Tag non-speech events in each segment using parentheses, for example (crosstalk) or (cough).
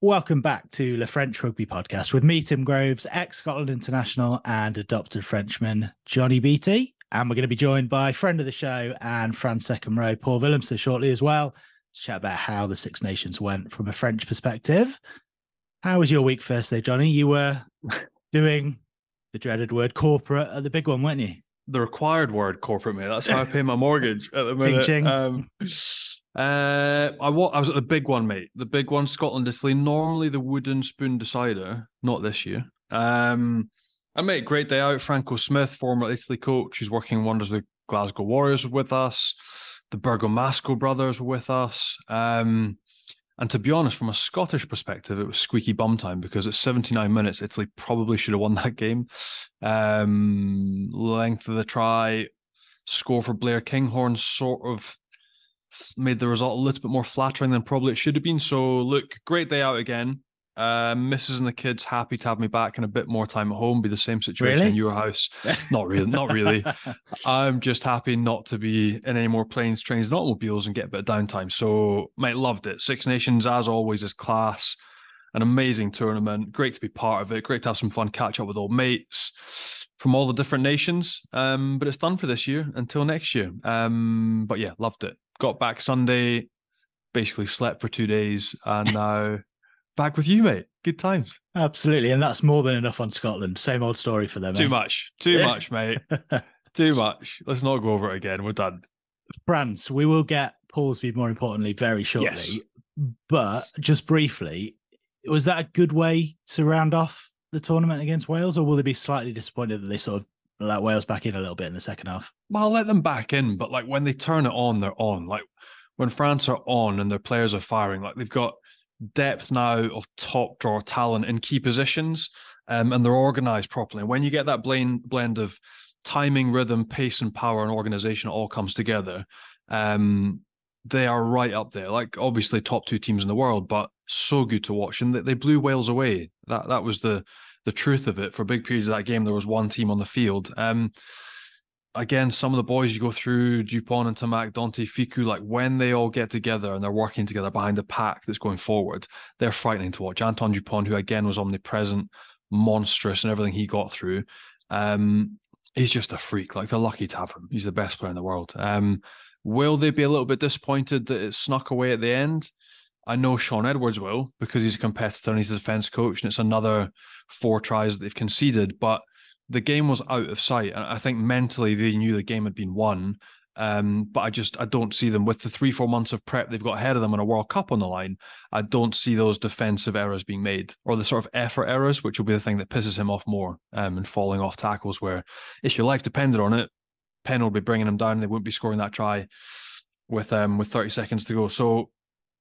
Welcome back to the French Rugby Podcast with me, Tim Groves, ex Scotland international and adopted Frenchman, Johnnie Beattie. And we're going to be joined by friend of the show and France second row, Paul Willemse, shortly as well to chat about how the Six Nations went from a French perspective. How was your week, first day, Johnnie? You were (laughs) doing the dreaded word corporate at the big one, weren't you? The required word corporate, mate. That's how I pay my mortgage at the minute. Um, uh, I, I was at the big one, mate. The big one, Scotland, Italy. Normally the wooden spoon decider, not this year. Um, and mate, great day out. Franco Smith, former Italy coach, who's working wonders with Glasgow Warriors, with us. The Bergamasco brothers were with us. Um, and to be honest, from a Scottish perspective, it was squeaky bum time because at 79 minutes, Italy probably should have won that game. Um, length of the try, score for Blair Kinghorn sort of made the result a little bit more flattering than probably it should have been. So, look, great day out again. Uh, Mrs. and the kids happy to have me back and a bit more time at home. Be the same situation Really? in your house. not really, not really. (laughs) I'm just happy not to be in any more planes, trains, and automobiles and get a bit of downtime. So, mate, loved it. Six Nations, as always, is class. An amazing tournament. Great to be part of it. Great to have some fun, catch up with old mates from all the different nations. Um, but it's done for this year until next year. Um, but yeah, loved it. Got back Sunday, basically slept for two days, and now (laughs) back with you, mate. Good times. Absolutely. And that's more than enough on Scotland. Same old story for them. Too eh? much. Too much, mate. (laughs) Too much. Let's not go over it again. We're done. France, we will get Paul's view more importantly very shortly. Yes. But just briefly, was that a good way to round off the tournament against Wales, or will they be slightly disappointed that they sort of let Wales back in a little bit in the second half? Well, I'll let them back in, but like when they turn it on, they're on. Like when France are on and their players are firing, like they've got depth now of top draw talent in key positions, um, and they're organized properly. And when you get that blend blend of timing, rhythm, pace, and power and organization, all comes together. Um, they are right up there. Like obviously top two teams in the world, but so good to watch. And they, they blew Wales away. That that was the the truth of it. For big periods of that game, there was one team on the field. Um, again, some of the boys you go through, Dupont and Ntamack, Dante Fickou, like when they all get together and they're working together behind the pack that's going forward, they're frightening to watch. Antoine Dupont, who again was omnipresent, monstrous, and everything he got through. Um, he's just a freak. Like they're lucky to have him. He's the best player in the world. Um, will they be a little bit disappointed that it snuck away at the end? I know Shaun Edwards will because he's a competitor and he's a defense coach, and it's another four tries that they've conceded. But the game was out of sight, and I think mentally they knew the game had been won. Um, but I just I don't see them with the three four months of prep they've got ahead of them and a World Cup on the line. I don't see those defensive errors being made or the sort of effort errors, which will be the thing that pisses him off more. Um, and falling off tackles where if your life depended on it, Penn will be bringing him down. They wouldn't be scoring that try with um with 30 seconds to go. So,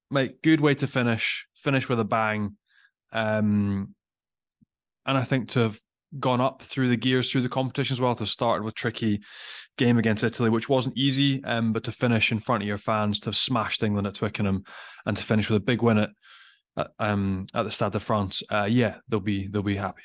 mate, good way to finish. Finish with a bang. Um, and I think to have gone up through the gears through the competition as well. To start with tricky game against Italy, which wasn't easy, um, but to finish in front of your fans, to have smashed England at Twickenham, and to finish with a big win at, at um at the Stade de France, uh, yeah, they'll be they'll be happy.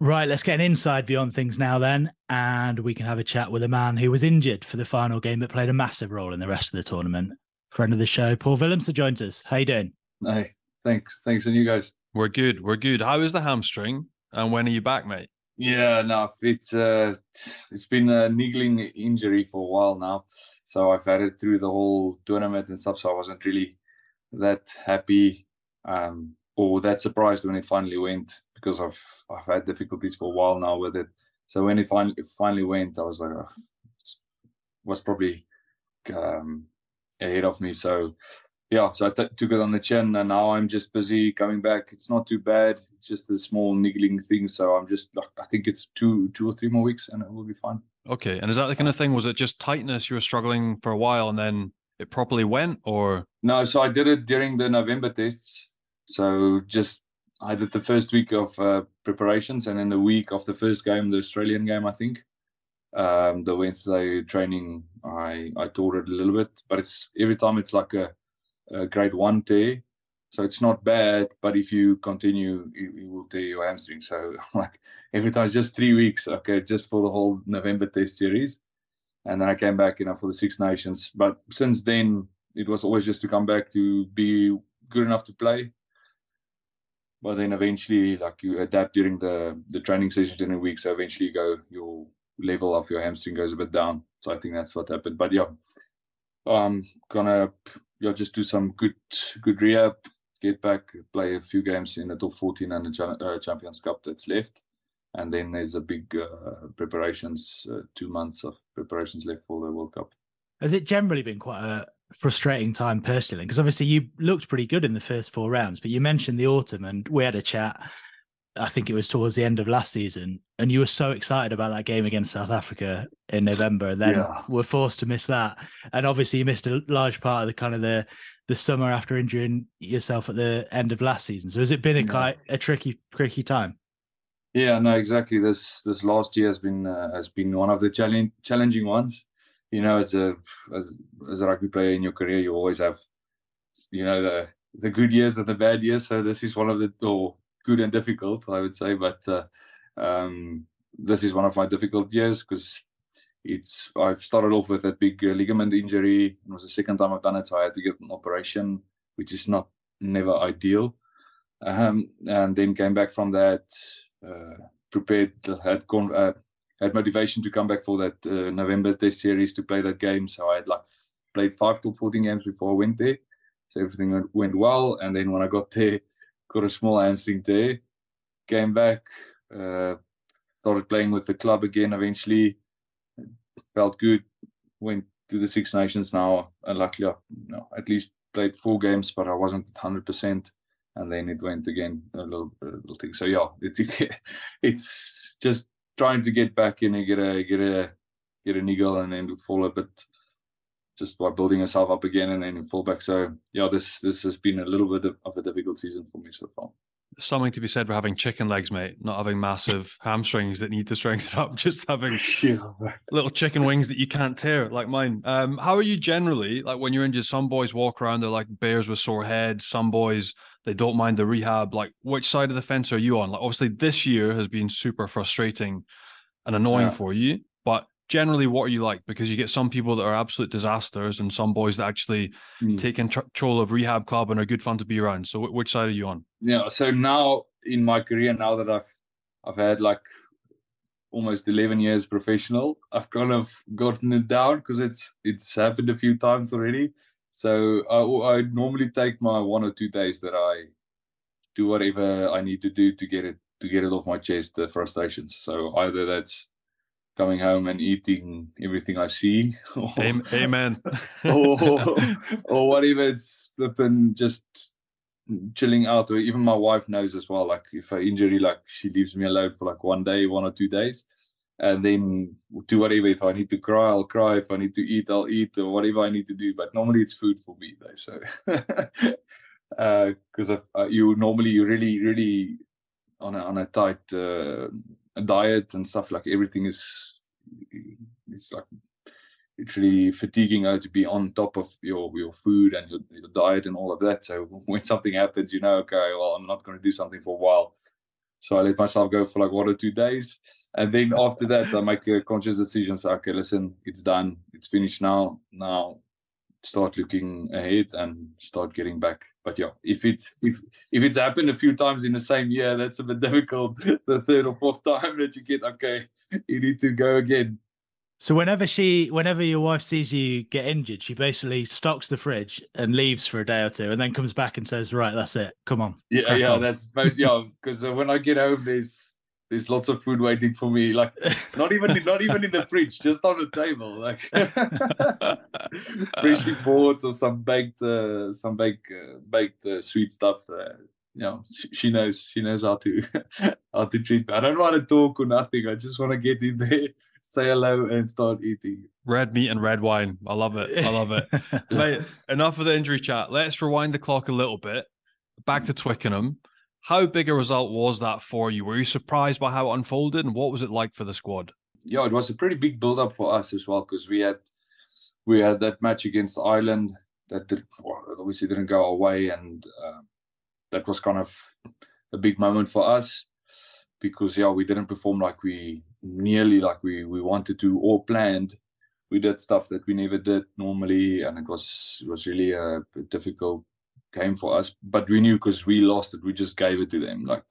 Right, let's get an inside view on things now then, and we can have a chat with a man who was injured for the final game but played a massive role in the rest of the tournament. Friend of the show, Paul Willemse joins us. How you doing? Hey, thanks, thanks, and you guys. We're good. We're good. How is the hamstring? And when are you back, mate? Yeah, no, it's uh, it's been a niggling injury for a while now, so I've had it through the whole tournament and stuff. So I wasn't really that happy um, or that surprised when it finally went because I've I've had difficulties for a while now with it. So when it finally it finally went, I was like, oh, it's- was probably um, ahead of me. So yeah, so I t- took it on the chin, and now I'm just busy coming back. It's not too bad. It's just a small niggling thing. So I'm just like, I think it's two two or three more weeks, and it will be fine. Okay. And is that the kind of thing? Was it just tightness? You were struggling for a while, and then it properly went, or No, so I did it during the November tests. So just I did the first week of uh, preparations, and then the week of the first game, the Australian game, I think. Um, the Wednesday training, I I tore it a little bit, but it's every time it's like a, a grade one tear, so it's not bad. But if you continue, it, you will tear your hamstring. So (laughs) like every time it's just three weeks, okay, just for the whole November test series, and then I came back, you know, for the Six Nations. But since then, it was always just to come back to be good enough to play. but then eventually like you adapt during the the training sessions during the week so eventually you go your level of your hamstring goes a bit down so i think that's what happened but yeah i'm gonna yeah just do some good good rehab get back play a few games in the top 14 and the uh, champions cup that's left and then there's a big uh, preparations uh, two months of preparations left for the world cup has it generally been quite a frustrating time personally? Because obviously you looked pretty good in the first four rounds, but you mentioned the autumn and we had a chat. I think it was towards the end of last season, and you were so excited about that game against South Africa in November, and then yeah. were forced to miss that. And obviously, you missed a large part of the kind of the the summer after injuring yourself at the end of last season. So has it been a yeah. quite a tricky, tricky time? Yeah, no, exactly. This this last year has been uh, has been one of the challenge, challenging ones you know, as a as as a rugby player in your career, you always have, you know, the the good years and the bad years. So this is one of the or good and difficult, I would say. But uh, um, this is one of my difficult years because it's I started off with a big uh, ligament injury. It was the second time I've done it, so I had to get an operation, which is not never ideal. Um, and then came back from that, uh, prepared, had gone, uh, had motivation to come back for that uh, November Test series to play that game. So I had like played five to 14 games before I went there. So everything went well. And then when I got there, got a small hamstring there, came back, uh, started playing with the club again. Eventually, felt good. Went to the Six Nations now. And luckily, you know, at least played four games, but I wasn't 100%. And then it went again a little, a little thing. So yeah, it's (laughs) it's just trying to get back in and get a get a get a niggle and then fall a bit just by building yourself up again and then fall back. So yeah, this this has been a little bit of a difficult season for me so far. Something to be said for having chicken legs, mate. Not having massive (laughs) hamstrings that need to strengthen up. Just having (laughs) little chicken wings that you can't tear, like mine. Um, how are you generally? Like when you're injured, some boys walk around they're like bears with sore heads. Some boys they don't mind the rehab. Like, which side of the fence are you on? Like, obviously, this year has been super frustrating and annoying yeah. for you. But generally, what are you like? Because you get some people that are absolute disasters, and some boys that actually mm. take control of rehab club and are good fun to be around. So, which side are you on? Yeah. So now in my career, now that I've I've had like almost 11 years professional i've kind of gotten it down because it's it's happened a few times already so I, I normally take my one or two days that I do whatever I need to do to get it to get it off my chest, the frustrations. So either that's coming home and eating everything I see. (laughs) Or, Amen. (laughs) or, or whatever it's flipping just chilling out or even my wife knows as well. Like if I injury, like she leaves me alone for like one day, one or two days and then do whatever. If I need to cry, I'll cry. If I need to eat, I'll eat, or whatever I need to do. But normally it's food for me, though. So because (laughs) uh, uh, you normally you really really on a on a tight uh, diet and stuff like everything is it's like literally fatiguing uh, to be on top of your your food and your, your diet and all of that. So (laughs) when something happens, you know, okay, well, I'm not going to do something for a while so I let myself go for like one or two days. And then after that, I make a conscious decision. So, okay, listen, it's done. It's finished now. Now start looking ahead and start getting back. But yeah, if it's if if it's happened a few times in the same year, that's a bit (laughs) difficult. The third or fourth time that you get, okay, you need to go again. So whenever she, whenever your wife sees you get injured, she basically stocks the fridge and leaves for a day or two, and then comes back and says, "Right, that's it. Come on." Yeah, yeah, on. that's most yeah. Because uh, when I get home, there's there's lots of food waiting for me. Like not even not even in the fridge, just on the table, like (laughs) freshly bought or some baked uh, some baked uh, baked uh, sweet stuff. Uh, you know, she, she, knows she knows how to (laughs) how to treat me. I don't want to talk or nothing. I just want to get in there (laughs) say hello and start eating. Red meat and red wine. I love it. I love it. Mate, enough of the injury chat. Let's rewind the clock a little bit. Back to Twickenham. How big a result was that for you? Were you surprised by how it unfolded, and what was it like for the squad? Yeah, it was a pretty big build up for us as well because we had we had that match against Ireland that did, obviously didn't go away, and uh, that was kind of a big moment for us because yeah, we didn't perform like we nearly like we we wanted to or planned. We did stuff that we never did normally, and it was it was really a difficult game for us. But we knew because we lost it, we just gave it to them. Like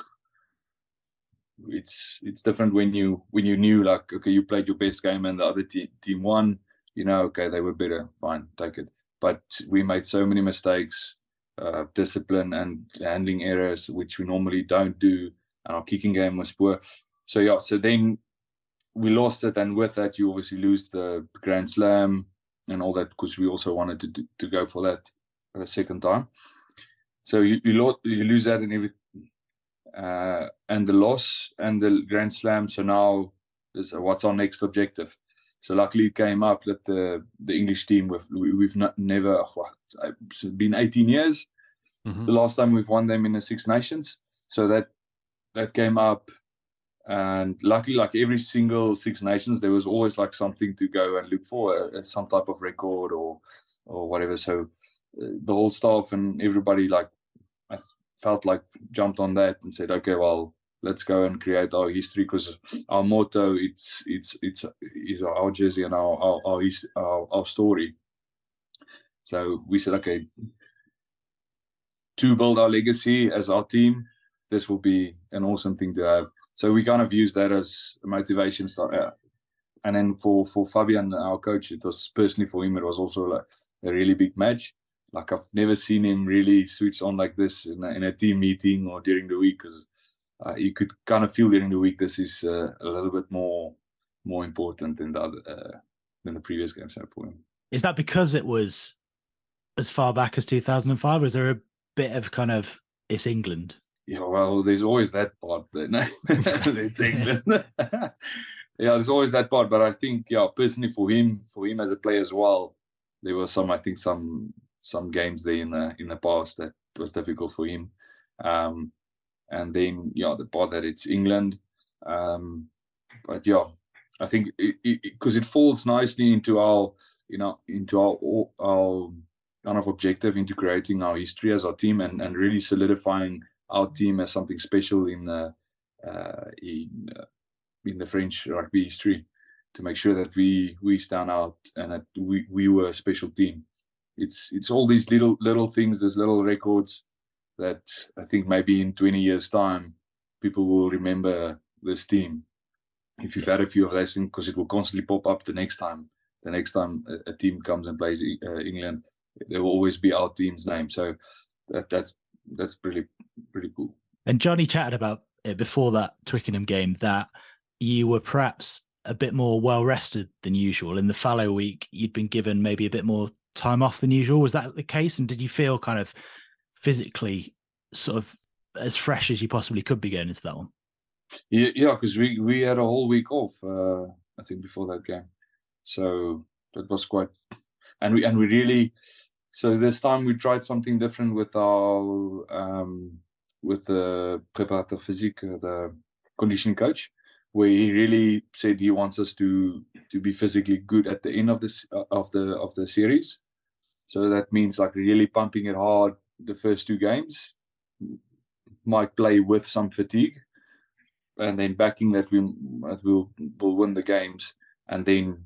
it's it's different when you when you knew like okay, you played your best game and the other team team won. You know, okay, they were better. Fine, take it. But we made so many mistakes, uh, discipline and handling errors, which we normally don't do. And our kicking game was poor. So yeah, so then we lost it, and with that, you obviously lose the Grand Slam and all that because we also wanted to to go for that a second time. So you you, lo- you lose that and everything, uh, and the loss and the Grand Slam. So now, is what's our next objective? So luckily it came up that the the English team with we, have not never what, it's been 18 years. Mm-hmm. The last time we've won them in the Six Nations. So that that came up and luckily like every single six nations there was always like something to go and look for uh, some type of record or or whatever so the whole staff and everybody like i felt like jumped on that and said okay well let's go and create our history because our motto it's it's it's is our jersey and our our our, our our story so we said okay to build our legacy as our team this will be an awesome thing to have so we kind of use that as a motivation. Uh, and then for for Fabien, our coach, it was personally for him, it was also like a really big match. Like I've never seen him really switch on like this in a, in a team meeting or during the week, because uh, you could kind of feel during the week this is uh, a little bit more more important than the other, uh, than the previous games had for him. Is that because it was as far back as 2005? Was there a bit of kind of it's England yeah, well, there's always that part, no, (laughs) it's (laughs) England. (laughs) yeah, there's always that part, but I think, yeah, personally for him, for him as a player as well, there were some, I think, some some games there in the in the past that was difficult for him. Um, and then, yeah, the part that it's England. Um, but yeah, I think because it, it, it, falls nicely into our, you know, into our our kind of objective into creating our history as our team and and really solidifying our team as something special in uh, uh, in uh, in the French rugby history to make sure that we we stand out and that we we were a special team. It's it's all these little little things, these little records that I think maybe in 20 years time people will remember this team. If you've had a few of those things, because it will constantly pop up the next time. The next time a, a team comes and plays uh, England, there will always be our team's name. So that, that's that's pretty pretty cool. And Johnnie chatted about it before that Twickenham game that you were perhaps a bit more well rested than usual. In the fallow week, you'd been given maybe a bit more time off than usual. Was that the case? And did you feel kind of physically sort of as fresh as you possibly could be going into that one? Yeah, because we we had a whole week off. Uh, I think before that game, so that was quite, and we and we really so this time we tried something different with our um, with the preparator physique, uh, the conditioning coach, where he really said he wants us to to be physically good at the end of this uh, of the of the series. So that means like really pumping it hard the first two games, might play with some fatigue, and then backing that we that we'll will win the games, and then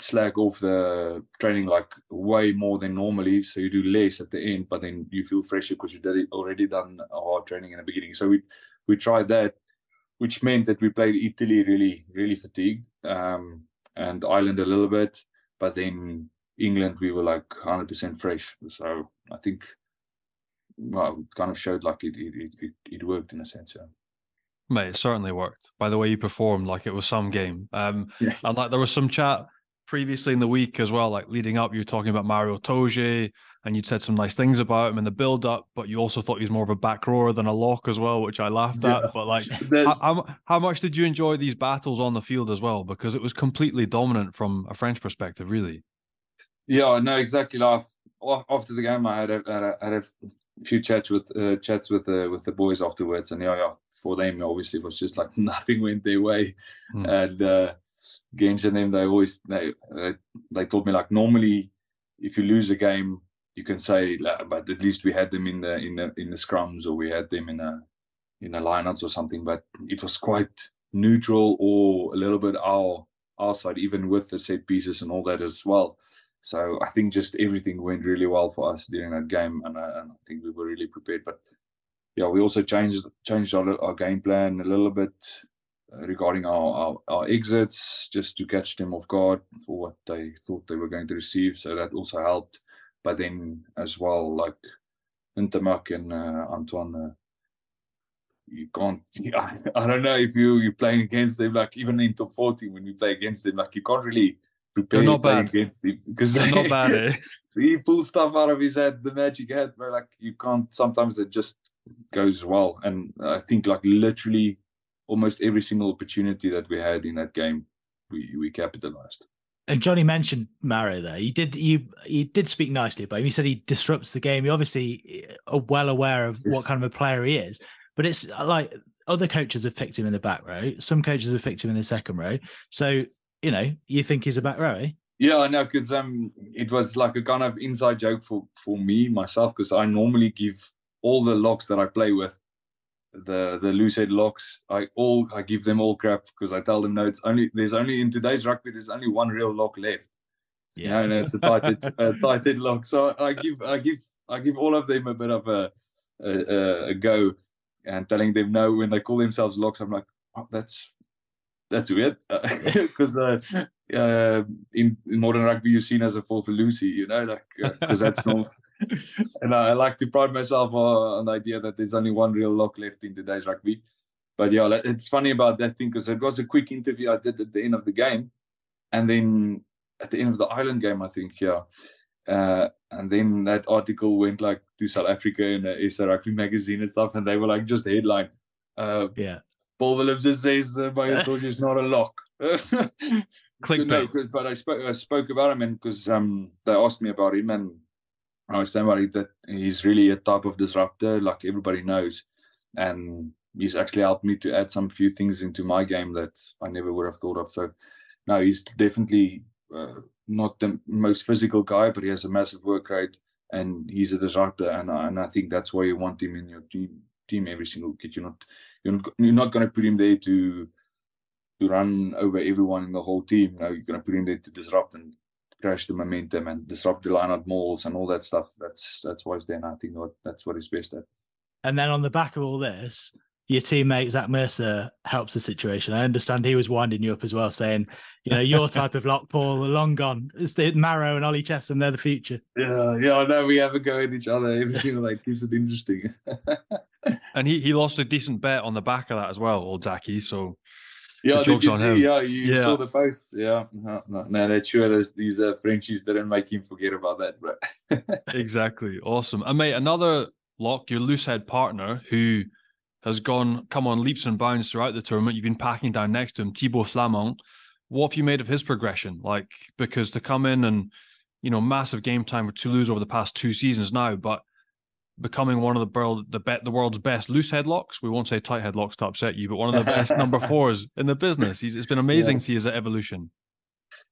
slag off the training like way more than normally. So you do less at the end, but then you feel fresher because you did it already done a hard training in the beginning. So we we tried that, which meant that we played Italy really really fatigued, um, and Ireland a little bit, but then England we were like 100% fresh. So I think well, it kind of showed like it it it, it worked in a sense. Yeah. Mate, it certainly worked. By the way you performed, like it was some game. Um, (laughs) yeah. and like there was some chat previously in the week as well, like leading up, you were talking about Maro Itoje and you'd said some nice things about him in the build up, but you also thought he was more of a back rower than a lock as well, which I laughed yeah. at. But like, (laughs) how, how, much did you enjoy these battles on the field as well? Because it was completely dominant from a French perspective, really. Yeah, no, exactly. Like, after the game, I had a, had a, had a few chats with uh, chats with the with the boys afterwards, and yeah, yeah, for them obviously it was just like (laughs) nothing went their way, mm. and uh, games and them they always they they told me like normally if you lose a game you can say like, but at least we had them in the in the in the scrums or we had them in a in the lineouts or something but it was quite neutral or a little bit our our side even with the set pieces and all that as well So I think just everything went really well for us during that game, and, uh, and I think we were really prepared. But yeah, we also changed changed our, our game plan a little bit regarding our, our, our exits, just to catch them off guard for what they thought they were going to receive. So that also helped. But then as well, like Ntamack and uh, Antoine. Uh, you can't. (laughs) I, I don't know if you you're playing against them. Like even in top forty, when you play against them, like you can't really prepare They're not bad. against him because (laughs) They're not bad. Eh? (laughs) he pulls stuff out of his head, the magic head, but like you can't. Sometimes it just goes well, and I think like literally almost every single opportunity that we had in that game, we we capitalized. And Johnnie mentioned Maro there. You did you you did speak nicely about him. You said he disrupts the game. You obviously are well aware of what kind of a player he is. But it's uh, like other coaches have picked him in the back row. Some coaches have picked him in the second row. So you know, you think he's a back row, eh? Yeah, I know because um, it was like a kind of inside joke for for me myself because I normally give all the locks that I play with, the the loose head locks. I all I give them all crap because I tell them no, it's only there's only in today's rugby there's only one real lock left. Yeah, you know, and it's a tight head, (laughs) a tight head lock. So I give I give I give all of them a bit of a a, a go and telling them no when they call themselves locks. I'm like, oh, that's that's weird (laughs) because uh, uh, in, in, modern rugby you're seen as a fourth Lucy, you know, like because uh, that's not. (laughs) and I, I, like to pride myself on the idea that there's only one real lock left in today's rugby. But yeah, it's funny about that thing because it was a quick interview I did at the end of the game, and then at the end of the Ireland game, I think, yeah. Uh, and then that article went like to South Africa in a SA Rugby magazine and stuff, and they were like just headline. Uh, yeah. Paul Willemse says uh, (laughs) George is not a lock. (laughs) Clickbait. No, but I spoke I spoke about him and because um they asked me about him and I was saying that he's really a type of disruptor, like everybody knows, and he's actually helped me to add some few things into my game that I never would have thought of. So, no, he's definitely uh, not the most physical guy, but he has a massive work rate and he's a disruptor. And, and I think that's why you want him in your team team every single kit. You're not you're, you're not going to put him there to to run over everyone in the whole team. No, you're going to put him there to disrupt and crash the momentum and disrupt the line out mauls and all that stuff. That's that's why he's there. And I think that's what he's best at. And then on the back of all this, your teammate Zach Mercer helps the situation. I understand he was winding you up as well, saying, you know, your (laughs) type of lock, Paul, are long gone. It's the Maro and Ollie Chessum, they're the future. Yeah, yeah, I know we have a go at each other every single night, keeps it interesting. (laughs) and he, he lost a decent bet on the back of that as well, old Zachy. So yeah, did you see? Yeah, you yeah. saw the post. Yeah, no, no, no that's sure as these uh, Frenchies didn't make him forget about that, bro. (laughs) exactly, awesome. And mate, another lock, your loose head partner who has gone come on leaps and bounds throughout the tournament. You've been packing down next to him, Thibaud Flament. What have you made of his progression? Like because to come in and you know massive game time for Toulouse over the past two seasons now, but becoming one of the world the bet the world's best loose headlocks. We won't say tight headlocks to upset you, but one of the best number (laughs) fours in the business. He's it's been amazing yeah. to see his evolution.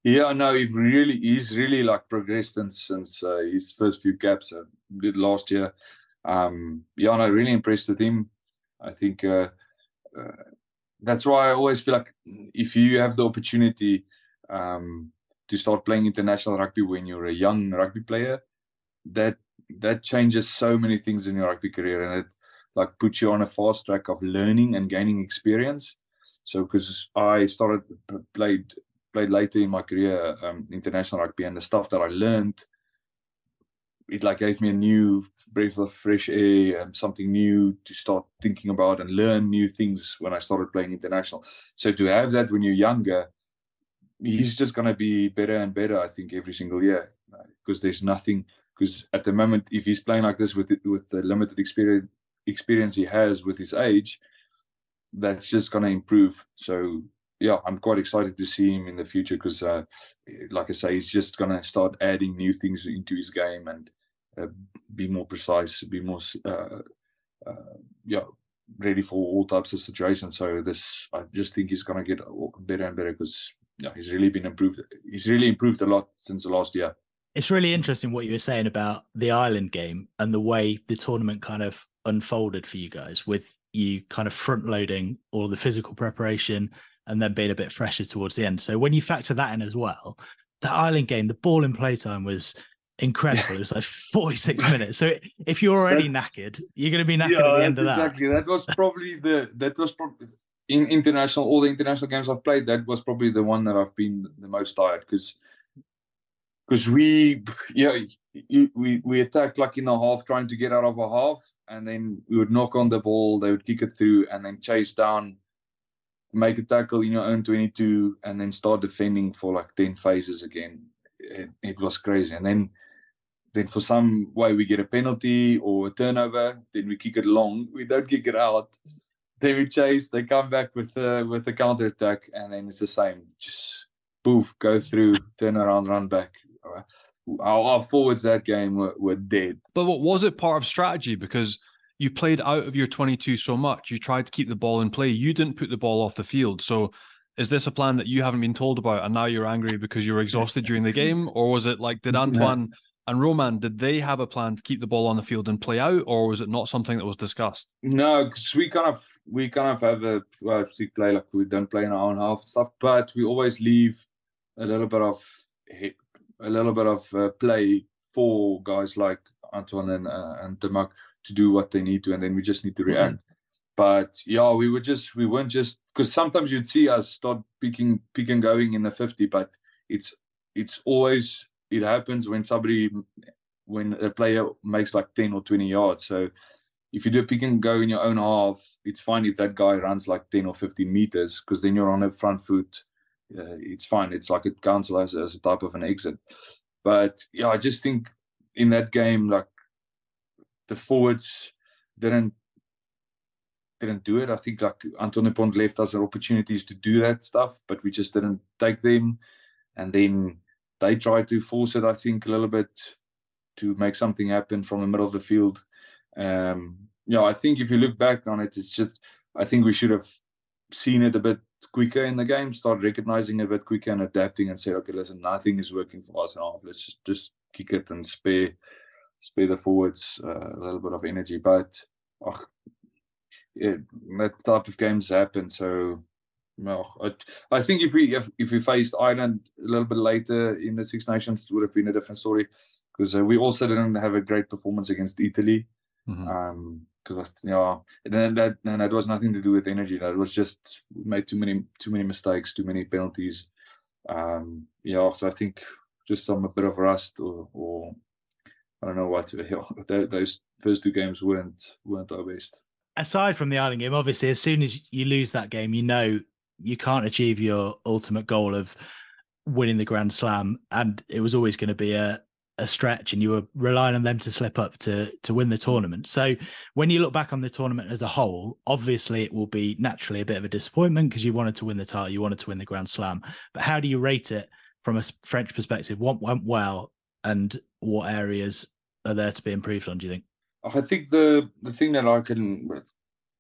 Yeah, no, he's really he's really like progressed since since uh, his first few caps uh, did last year. Um, yeah, no, really impressed with him. I think uh, uh, that's why I always feel like if you have the opportunity um, to start playing international rugby when you're a young rugby player, that that changes so many things in your rugby career, and it like puts you on a fast track of learning and gaining experience. So, because I started played played later in my career um, international rugby, and the stuff that I learned it like gave me a new breath of fresh air and something new to start thinking about and learn new things when I started playing international. So to have that when you're younger, he's just gonna be better and better. I think every single year because there's nothing. Because at the moment, if he's playing like this with with the limited experience experience he has with his age, that's just gonna improve. So yeah, I'm quite excited to see him in the future because, uh, like I say, he's just gonna start adding new things into his game and uh, be more precise, be more, uh, uh, yeah, ready for all types of situations. So this, I just think he's gonna get better and better because yeah, he's really been improved. He's really improved a lot since the last year. It's really interesting what you were saying about the Ireland game and the way the tournament kind of unfolded for you guys with you kind of front loading all the physical preparation and then being a bit fresher towards the end. So when you factor that in as well, the Ireland game, the ball in playtime was incredible. It was like (laughs) 46 (laughs) minutes. So if you're already knackered, you're going to be knackered yeah, at the end of that. Exactly. That was probably the that was probably in international all the international games I've played. That was probably the one that I've been the most tired because because we yeah we we attacked like in the half trying to get out of a half and then we would knock on the ball they would kick it through and then chase down make a tackle in your own 22 and then start defending for like 10 phases again. It, it was crazy. And then then for some way we get a penalty or a turnover then we kick it long. (laughs) We don't kick it out. Then we chase they come back with the with the counter attack and then it's the same. Just poof go through turn around run back our, our forwards that game were, were dead. But what was it part of strategy? Because you played out of your 22 so much. You tried to keep the ball in play. You didn't put the ball off the field. So is this a plan that you haven't been told about and now you're angry because you were exhausted during the game? Or was it like, did (laughs) Antoine and Romain, did they have a plan to keep the ball on the field and play out? Or was it not something that was discussed? No, because we kind of, we kind of have a well, play like we don't play in our own half stuff, but we always leave a little bit of a little bit of uh, play for guys like Antoine and uh, and Ntamack to do what they need to, and then we just need to mm-hmm. react. Mm-hmm. But yeah, we were just we weren't just because sometimes you'd see us start picking picking going in the fifty, but it's it's always it happens when somebody when a player makes like ten or twenty yards. So if you do a pick and go in your own half, it's fine if that guy runs like ten or fifteen meters because then you're on the front foot uh, it's fine. It's like it counts as, as a type of an exit. But yeah, I just think in that game, like the forwards didn't didn't do it. I think like Antoine Dupont left us opportunities to do that stuff, but we just didn't take them. And then they tried to force it, I think, a little bit to make something happen from the middle of the field. Um, yeah, I think if you look back on it, it's just I think we should have seen it a bit quicker in the game, start recognizing a bit quicker and adapting and say, okay, listen, nothing is working for us now. Let's just, just kick it and spare spare the forwards uh, a little bit of energy. But oh, yeah, that type of games happen. So well, I, I think if we if, if we faced Ireland a little bit later in the Six Nations, it would have been a different story because uh, we also didn't have a great performance against Italy. Mm-hmm. Um, because you know, and that and that was nothing to do with energy. That was just made too many too many mistakes, too many penalties. Um, yeah, so I think just some a bit of rust or, or I don't know what to hell. (laughs) Those first two games weren't weren't our best. Aside from the Ireland game, obviously, as soon as you lose that game, you know you can't achieve your ultimate goal of winning the Grand Slam, and it was always going to be a a stretch and you were relying on them to slip up to to win the tournament. So when you look back on the tournament as a whole, obviously it will be naturally a bit of a disappointment because you wanted to win the title, you wanted to win the Grand Slam. But how do you rate it from a French perspective? What went well and what areas are there to be improved on, do you think? I think the the thing that I can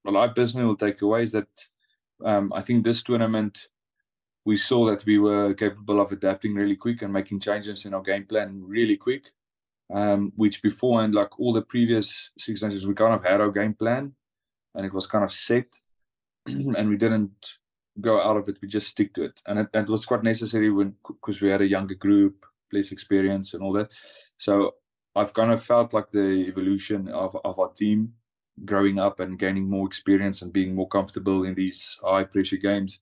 well I personally will take away is that um, I think this tournament we saw that we were capable of adapting really quick and making changes in our game plan really quick. Um, which before and like all the previous six nations, we kind of had our game plan and it was kind of set (clears throat) and we didn't go out of it. We just stick to it. And it, it was quite necessary when, because we had a younger group, less experience and all that. So I've kind of felt like the evolution of, of our team growing up and gaining more experience and being more comfortable in these high pressure games.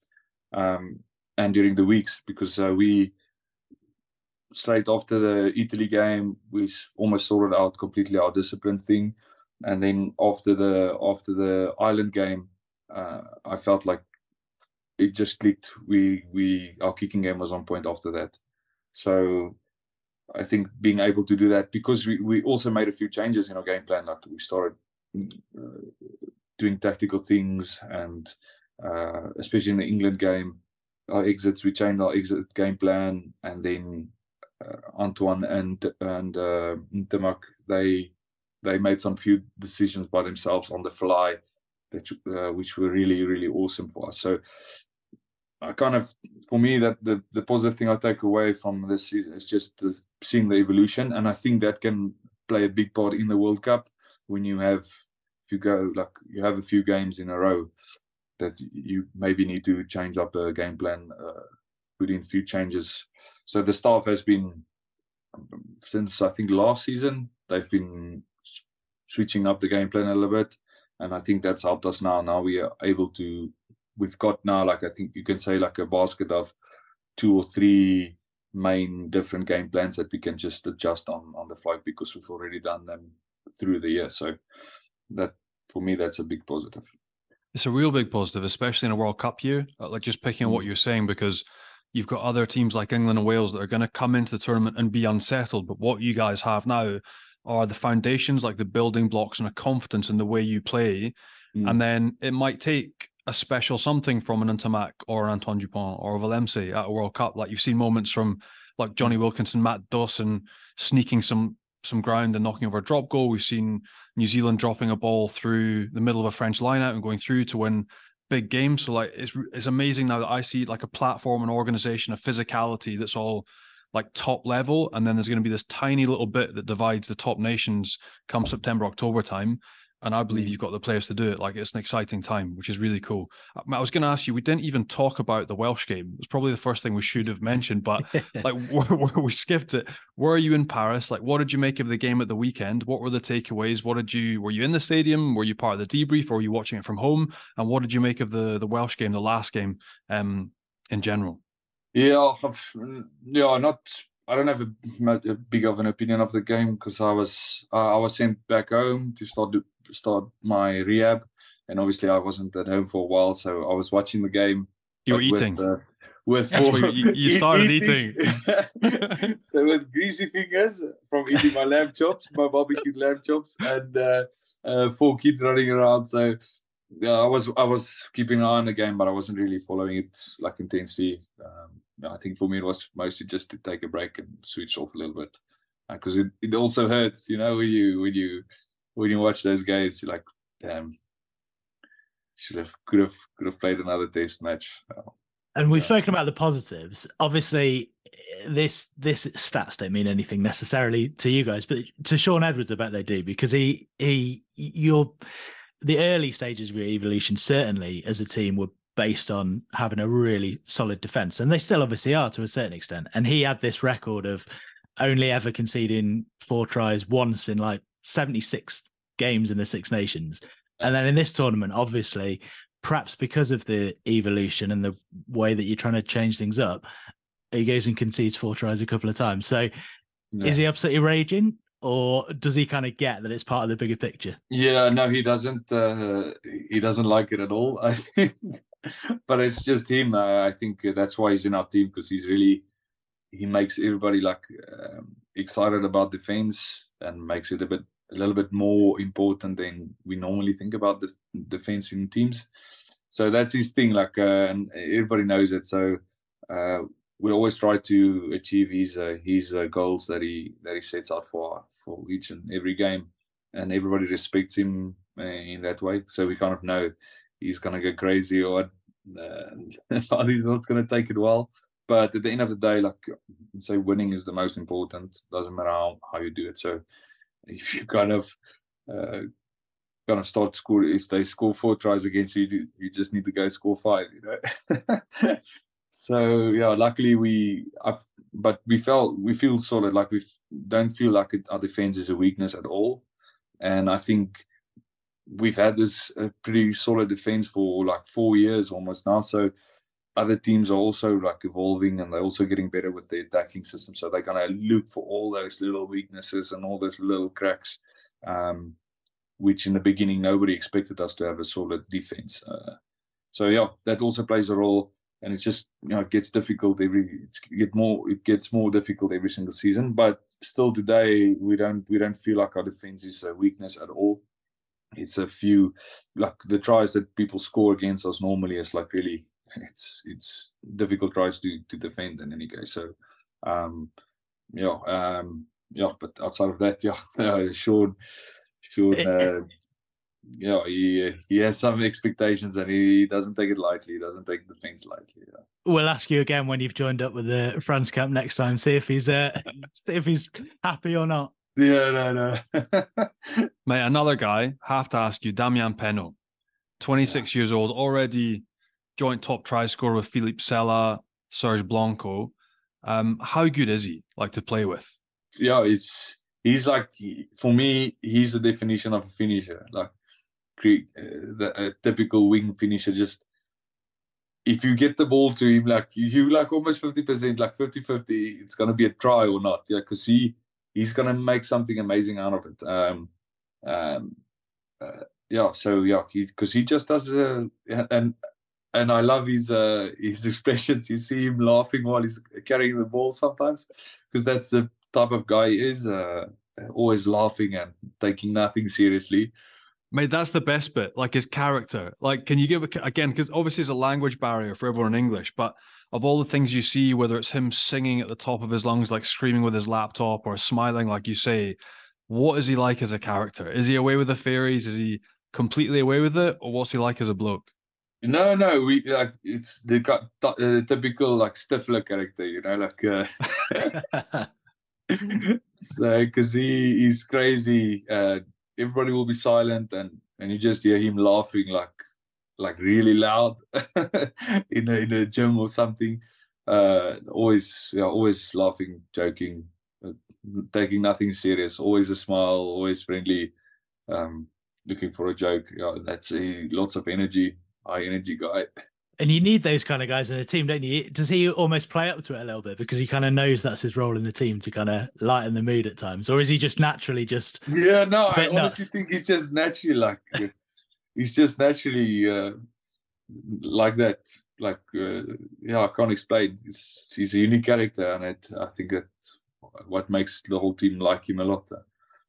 Um, and during the weeks because uh, we straight after the Italy game we almost sorted out completely our discipline thing, and then after the after the Ireland game, uh, I felt like it just clicked. We we our kicking game was on point after that, so I think being able to do that because we, we also made a few changes in our game plan. Like we started uh, doing tactical things and uh, especially in the England game, our exits, we changed our exit game plan, and then uh, Antoine and and uh, they they made some few decisions by themselves on the fly, that uh, which were really really awesome for us. So I kind of for me that the the positive thing I take away from this is just seeing the evolution, and I think that can play a big part in the World Cup when you have if you go like you have a few games in a row that you maybe need to change up the game plan, uh, put in a few changes So the staff has been since I think last season they've been switching up the game plan a little bit, and I think that's helped us now. Now we are able to. We've got now like I think you can say like a basket of two or three main different game plans that we can just adjust on on the fly because we've already done them through the year. So that for me that's a big positive. It's a real big positive, especially in a World Cup year. Uh, like just picking on what mm. you're saying because you've got other teams like England and Wales that are going to come into the tournament and be unsettled. But what you guys have now are the foundations, like the building blocks and a confidence in the way you play. Mm. And then it might take a special something from an Ntamack or an Antoine Dupont or a Willemse at a World Cup. Like you've seen moments from like Jonny mm. Wilkinson, Matt Dawson sneaking some some ground and knocking over a drop goal. We've seen New Zealand dropping a ball through the middle of a French lineout and going through to win big games. So like it's it's amazing now that I see like a platform, an organization, a physicality that's all like top level, and then there's going to be this tiny little bit that divides the top nations come September October time and I believe mm. you've got the players to do it. Like it's an exciting time, which is really cool. I was going to ask you, we didn't even talk about the Welsh game. It's probably the first thing we should have mentioned, but (laughs) like (laughs) where, where we skipped it. Were you in Paris? Like, what did you make of the game at the weekend? What were the takeaways? What did you? Were you in the stadium? Were you part of the debrief, or were you watching it from home? And what did you make of the the Welsh game, the last game, um, in general? Yeah, I've, yeah, not I don't have a, a, big of an opinion of the game because I was uh, I was sent back home to start start my rehab, and obviously I wasn't at home for a while, so I was watching the game. You were eating. With, uh, with you, you, (laughs) started eating. eating. (laughs) so with greasy fingers from eating my lamb chops, my barbecued lamb chops, and uh, uh, four kids running around. So yeah, I was I was keeping an eye on the game, but I wasn't really following it like intensely. Um, I think for me it was mostly just to take a break and switch off a little bit because uh, it, it also hurts, you know, when you when you when you watch those games, you're like, damn, should have could have could have played another test match. And we've yeah. spoken about the positives. Obviously, this this stats don't mean anything necessarily to you guys, but to Shaun Edwards, I bet they do because he he you're the early stages of your evolution certainly as a team were based on having a really solid defense, and they still obviously are to a certain extent. And he had this record of only ever conceding four tries once in like 76 games in the Six Nations. And then in this tournament, obviously, perhaps because of the evolution and the way that you're trying to change things up, he goes and concedes four tries a couple of times. So no. is he absolutely raging? Or does he kind of get that it's part of the bigger picture? Yeah, no, he doesn't. Uh, he doesn't like it at all. I (laughs) think, but it's just him. Uh, I think that's why he's in our team because he's really he makes everybody like um, excited about defense and makes it a bit a little bit more important than we normally think about the defense in teams. So that's his thing. Like, uh, and everybody knows it. So uh, we always try to achieve his uh, his uh, goals that he that he sets out for for each and every game, and everybody respects him uh, in that way. So we kind of know he's gonna go crazy or uh, (laughs) he's not gonna take it well. But at the end of the day, like say, winning is the most important. Doesn't matter how, how you do it. So if you kind of uh, kind of start score if they score four tries against you, you just need to go score five. You know. (laughs) so yeah, luckily we, I've, but we felt we feel solid. Like we don't feel like it, our defense is a weakness at all, and I think we've had this uh, pretty solid defense for like four years almost now. So other teams are also like evolving and they're also getting better with the attacking system. So they're gonna look for all those little weaknesses and all those little cracks, um, which in the beginning nobody expected us to have a solid defense. Uh, so yeah, that also plays a role, and it's just you know it gets difficult every it's get more it gets more difficult every single season. But still today we don't we don't feel like our defense is a weakness at all. It's a few like the tries that people score against us normally is like really it's it's difficult tries to to defend in any case. So um, yeah, um, yeah. But outside of that, (laughs) yeah, uh, Shaun, Shaun, (laughs) uh, yeah, he he has some expectations and he doesn't take it lightly. He doesn't take defense lightly. Yeah. We'll ask you again when you've joined up with the France camp next time. See if he's uh, (laughs) see if he's happy or not. Yeah, no, no. Mate, another guy. Have to ask you, Damian Penaud, 26 yeah. years old, already joint top try scorer with Philippe Sella, Serge Blanco. Um, how good is he like to play with? Yeah, it's he's like for me, he's the definition of a finisher. Like uh, the typical wing finisher, just if you get the ball to him, like you like almost 50%, like 50 50, it's going to be a try or not. Yeah, because he he's going to make something amazing out of it. Um, um, uh, yeah, so yeah, because he, he, just does, a, and and I love his uh, his (laughs) expressions. You see him laughing while he's carrying the ball sometimes, because that's the type of guy he is. Uh, always laughing and taking nothing seriously. Mate, that's the best bit. Like his character. Like, can you give a, again? Because obviously, it's a language barrier for everyone in English. But of all the things you see, whether it's him singing at the top of his lungs, like screaming with his laptop, or smiling, like you say, what is he like as a character? Is he away with the fairies? Is he completely away with it, or what's he like as a bloke? No, no, we like it's the uh, typical like Stifler character, you know, like. Uh, (laughs) so, because he he's crazy. Uh, everybody will be silent and and you just hear him laughing like like really loud (laughs) in a in a gym or something. Uh, always yeah, always laughing, joking, uh, taking nothing serious. Always a smile, always friendly. Um, looking for a joke. Yeah, that's a lots of energy, high energy guy. And you need those kind of guys in a team, don't you? Does he almost play up to it a little bit because he kind of knows that's his role in the team to kind of lighten the mood at times, or is he just naturally just? Yeah, no, I honestly think he's just naturally like he's just naturally uh, like that. Like, uh, yeah, I can't explain. It's, he's a unique character, and it, I think that what makes the whole team like him a lot.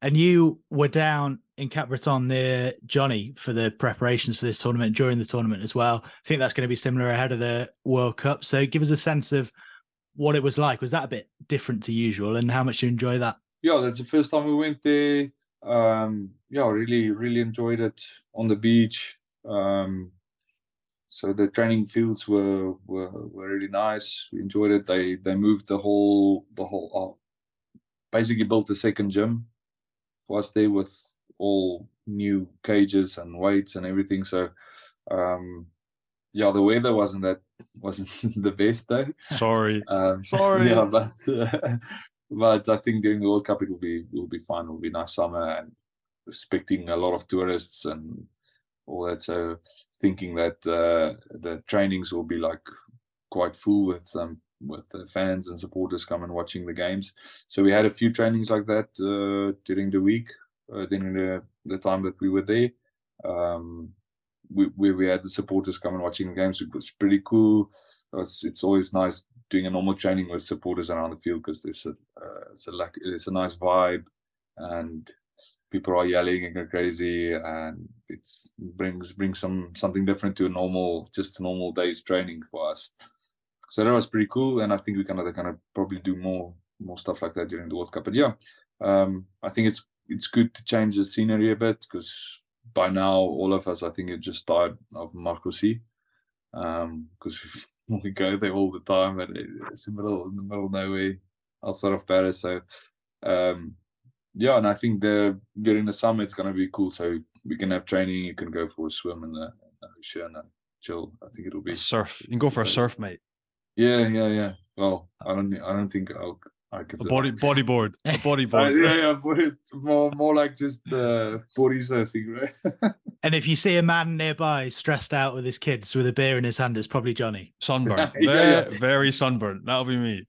And you were down in Capbreton near Johnnie for the preparations for this tournament during the tournament as well. I think that's going to be similar ahead of the World Cup. So give us a sense of what it was like. Was that a bit different to usual and how much you enjoy that? Yeah, that's the first time we went there. Um, yeah, really, really enjoyed it on the beach. Um, so the training fields were, were were really nice. We enjoyed it. They they moved the whole the whole uh, basically built a second gym us there with all new cages and weights and everything. So, um, yeah, the weather wasn't that wasn't (laughs) the best though. Sorry, (laughs) um, sorry. Yeah, but uh, (laughs) but I think during the World Cup it will be will be fine. It will be nice summer and expecting a lot of tourists and all that. So thinking that uh, the trainings will be like quite full with some with the fans and supporters coming and watching the games. So we had a few trainings like that uh, during the week uh, during the, the time that we were there. Um, we, we, we had the supporters coming and watching the games. It was pretty cool. It's, it's always nice doing a normal training with supporters around the field because there's a uh, it's a like it's a nice vibe and people are yelling and go crazy and it brings brings some something different to a normal just a normal day's training for us. So that was pretty cool, and I think we of kind of probably do more more stuff like that during the World Cup. But yeah, um, I think it's it's good to change the scenery a bit because by now all of us I think are just tired of Marcoussis because um, (laughs) we go there all the time and it's in the middle in the middle of nowhere outside of Paris. So um, yeah, and I think the during the summer it's gonna be cool. So we can have training. You can go for a swim in the, in the ocean and chill. I think it'll be surf. You can go for a surf, mate. Yeah, yeah, yeah. Well, I don't. I don't think I'll a body bodyboard, a (laughs) bodyboard. uh, yeah, yeah, but it's more more like just uh, body surfing, right? (laughs) and if you see a man nearby stressed out with his kids with a beer in his hand, it's probably Johnnie. (laughs) Sunburn, very, yeah, yeah. very sunburned. That'll be me.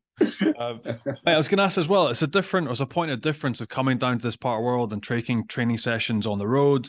Um, I was going to ask as well. It's a different. It's a point of difference of coming down to this part of the world and taking training sessions on the road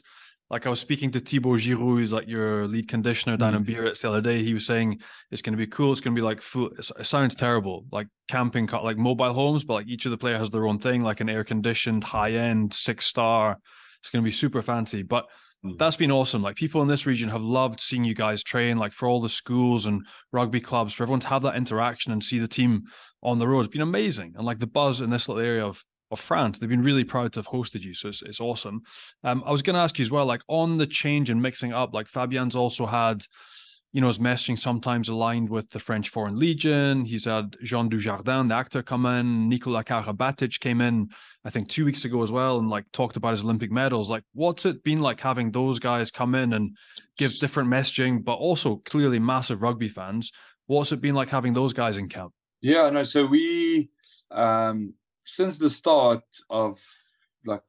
like I was speaking to Thibaut Giroud, who's like your lead conditioner down mm-hmm. in Biarritz the other day. He was saying it's going to be cool. It's going to be like full. It sounds terrible, like camping, like mobile homes, but like each of the player has their own thing, like an air conditioned, high end, six star. It's going to be super fancy, but mm-hmm. that's been awesome. Like people in this region have loved seeing you guys train. Like for all the schools and rugby clubs, for everyone to have that interaction and see the team on the road, it's been amazing. And like the buzz in this little area of of France. They've been really proud to have hosted you, so it's, it's awesome. Um, I was going to ask you as well, like on the change and mixing up, like Fabien's also had, you know, his messaging sometimes aligned with the French Foreign Legion. He's had Jean Dujardin, the actor, come in. Nikola Karabatic came in, I think, two weeks ago as well, and like talked about his Olympic medals. Like, what's it been like having those guys come in and give different messaging, but also clearly massive rugby fans? What's it been like having those guys in camp? Yeah, no. So we, um, since the start of like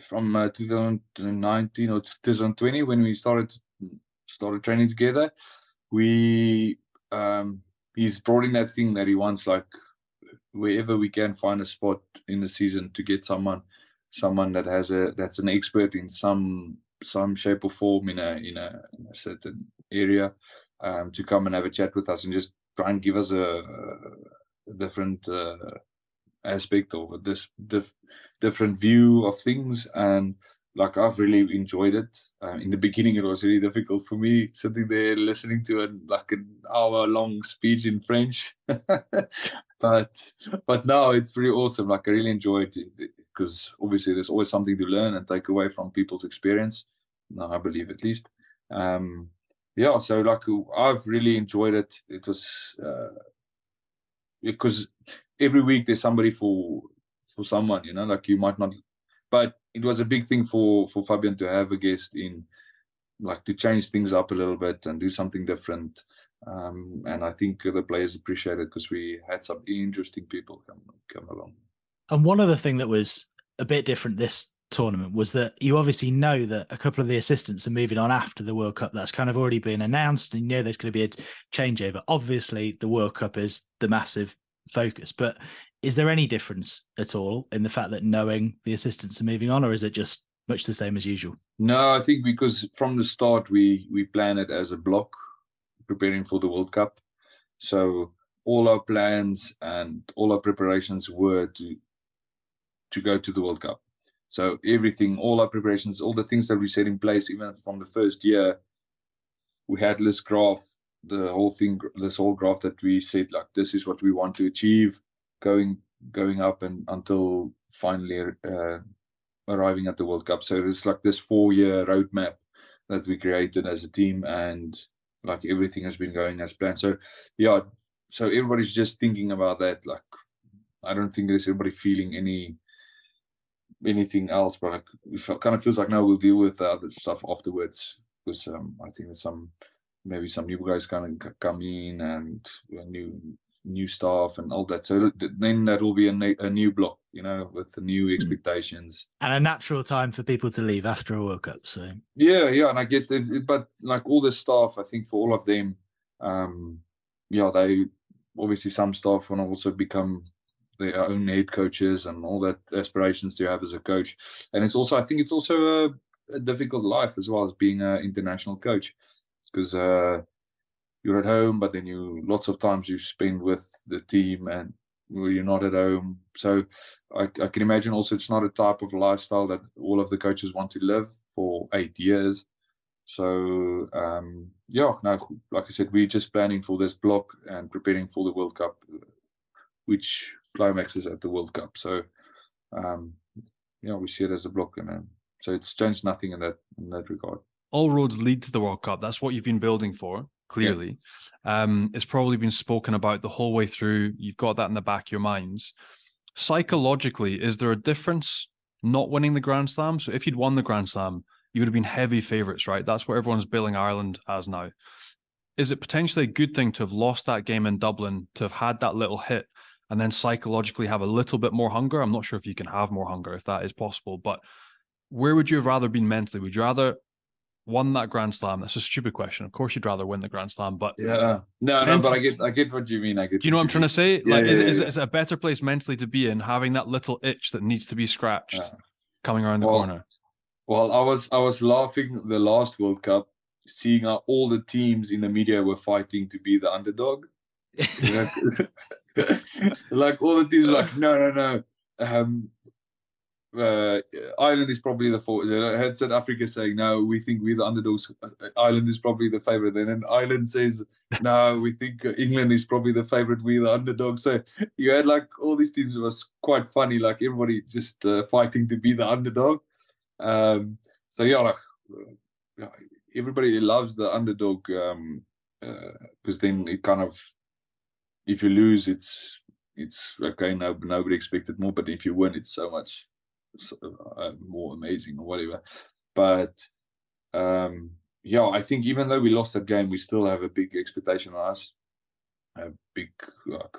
from uh, 2019 or 2020 when we started started training together, we um, he's brought in that thing that he wants like wherever we can find a spot in the season to get someone someone that has a that's an expert in some some shape or form in a in a, in a certain area um, to come and have a chat with us and just try and give us a, a different uh, aspect of this dif- different view of things and like I've really enjoyed it. Uh, in the beginning, it was really difficult for me sitting there listening to a like an hour long speech in French, (laughs) but but now it's pretty awesome. Like I really enjoyed it because obviously there's always something to learn and take away from people's experience. No, I believe at least. Um, yeah, so like I've really enjoyed it. It was uh, because every week there's somebody for for someone, you know, like you might not, but it was a big thing for for Fabien to have a guest in, like to change things up a little bit and do something different. Um, and I think the players appreciate it because we had some interesting people come come along. And one other thing that was a bit different this tournament was that you obviously know that a couple of the assistants are moving on after the World Cup. That's kind of already been announced, and you know there's going to be a changeover. Obviously, the World Cup is the massive focus, but is there any difference at all in the fact that knowing the assistants are moving on, or is it just much the same as usual? No, I think because from the start we we plan it as a block, preparing for the World Cup. So all our plans and all our preparations were to to go to the World Cup. So everything, all our preparations, all the things that we set in place, even from the first year, we had this graph, the whole thing, this whole graph that we said like this is what we want to achieve, going going up and until finally uh, arriving at the World Cup. So it's like this four year roadmap that we created as a team, and like everything has been going as planned. So yeah, so everybody's just thinking about that. Like I don't think there's anybody feeling any anything else, but like, it kind of feels like now we'll deal with the other stuff afterwards because um, I think there's some maybe some new guys kind of come in and new new staff and all that. So then that will be a, a new block, you know, with the new hmm. expectations and a natural time for people to leave after a World Cup. So yeah, yeah, and I guess but like all the staff, I think for all of them, um, yeah, they obviously some staff want to also become their own head coaches and all that aspirations to have as a coach. And it's also, I think, it's also a, a difficult life as well as being an international coach because uh, you're at home, but then you lots of times you spend with the team and you're not at home. So I, I can imagine also it's not a type of lifestyle that all of the coaches want to live for eight years. So um, yeah, now like I said, we're just planning for this block and preparing for the World Cup, which climaxes at the World Cup. So, um, yeah, we see it as a block, and um, so it's changed nothing in that in that regard. All roads lead to the World Cup. That's what you've been building for. Clearly, yeah. um, it's probably been spoken about the whole way through. You've got that in the back of your minds. Psychologically, is there a difference not winning the Grand Slam? So, if you'd won the Grand Slam, you would have been heavy favourites, right? That's what everyone's billing Ireland as now. Is it potentially a good thing to have lost that game in Dublin, to have had that little hit, and then psychologically have a little bit more hunger. I'm not sure if you can have more hunger if that is possible, but where would you have rather been mentally? Would you rather won that Grand Slam? That's a stupid question. Of course, you'd rather win the Grand Slam, but yeah, no, no, but I get, I get what you mean. I get. Do you know what I'm trying to say? Yeah, like, yeah, is, yeah, is, is, it a better place mentally to be in, having that little itch that needs to be scratched, coming around the well, corner? Well, I was, I was laughing the last World Cup, seeing how all the teams in the media were fighting to be the underdog. (laughs) (laughs) like all the teams like, no, no, no. Um, uh, Ireland is probably the. I had South Africa saying, no, we think we're the underdogs. Ireland is probably the favorite. Then And Ireland says, no, we think England is probably the favorite. We're the underdog. So you had like all these teams. It was quite funny. Like everybody just uh, fighting to be the underdog. Um, so yeah, like uh, everybody loves the underdog because uh, then it kind of if you lose, it's it's okay. No, nobody expected more, but if you win, it's so much uh, more amazing or whatever. But um, yeah, I think even though we lost that game, we still have a big expectation on us. a big like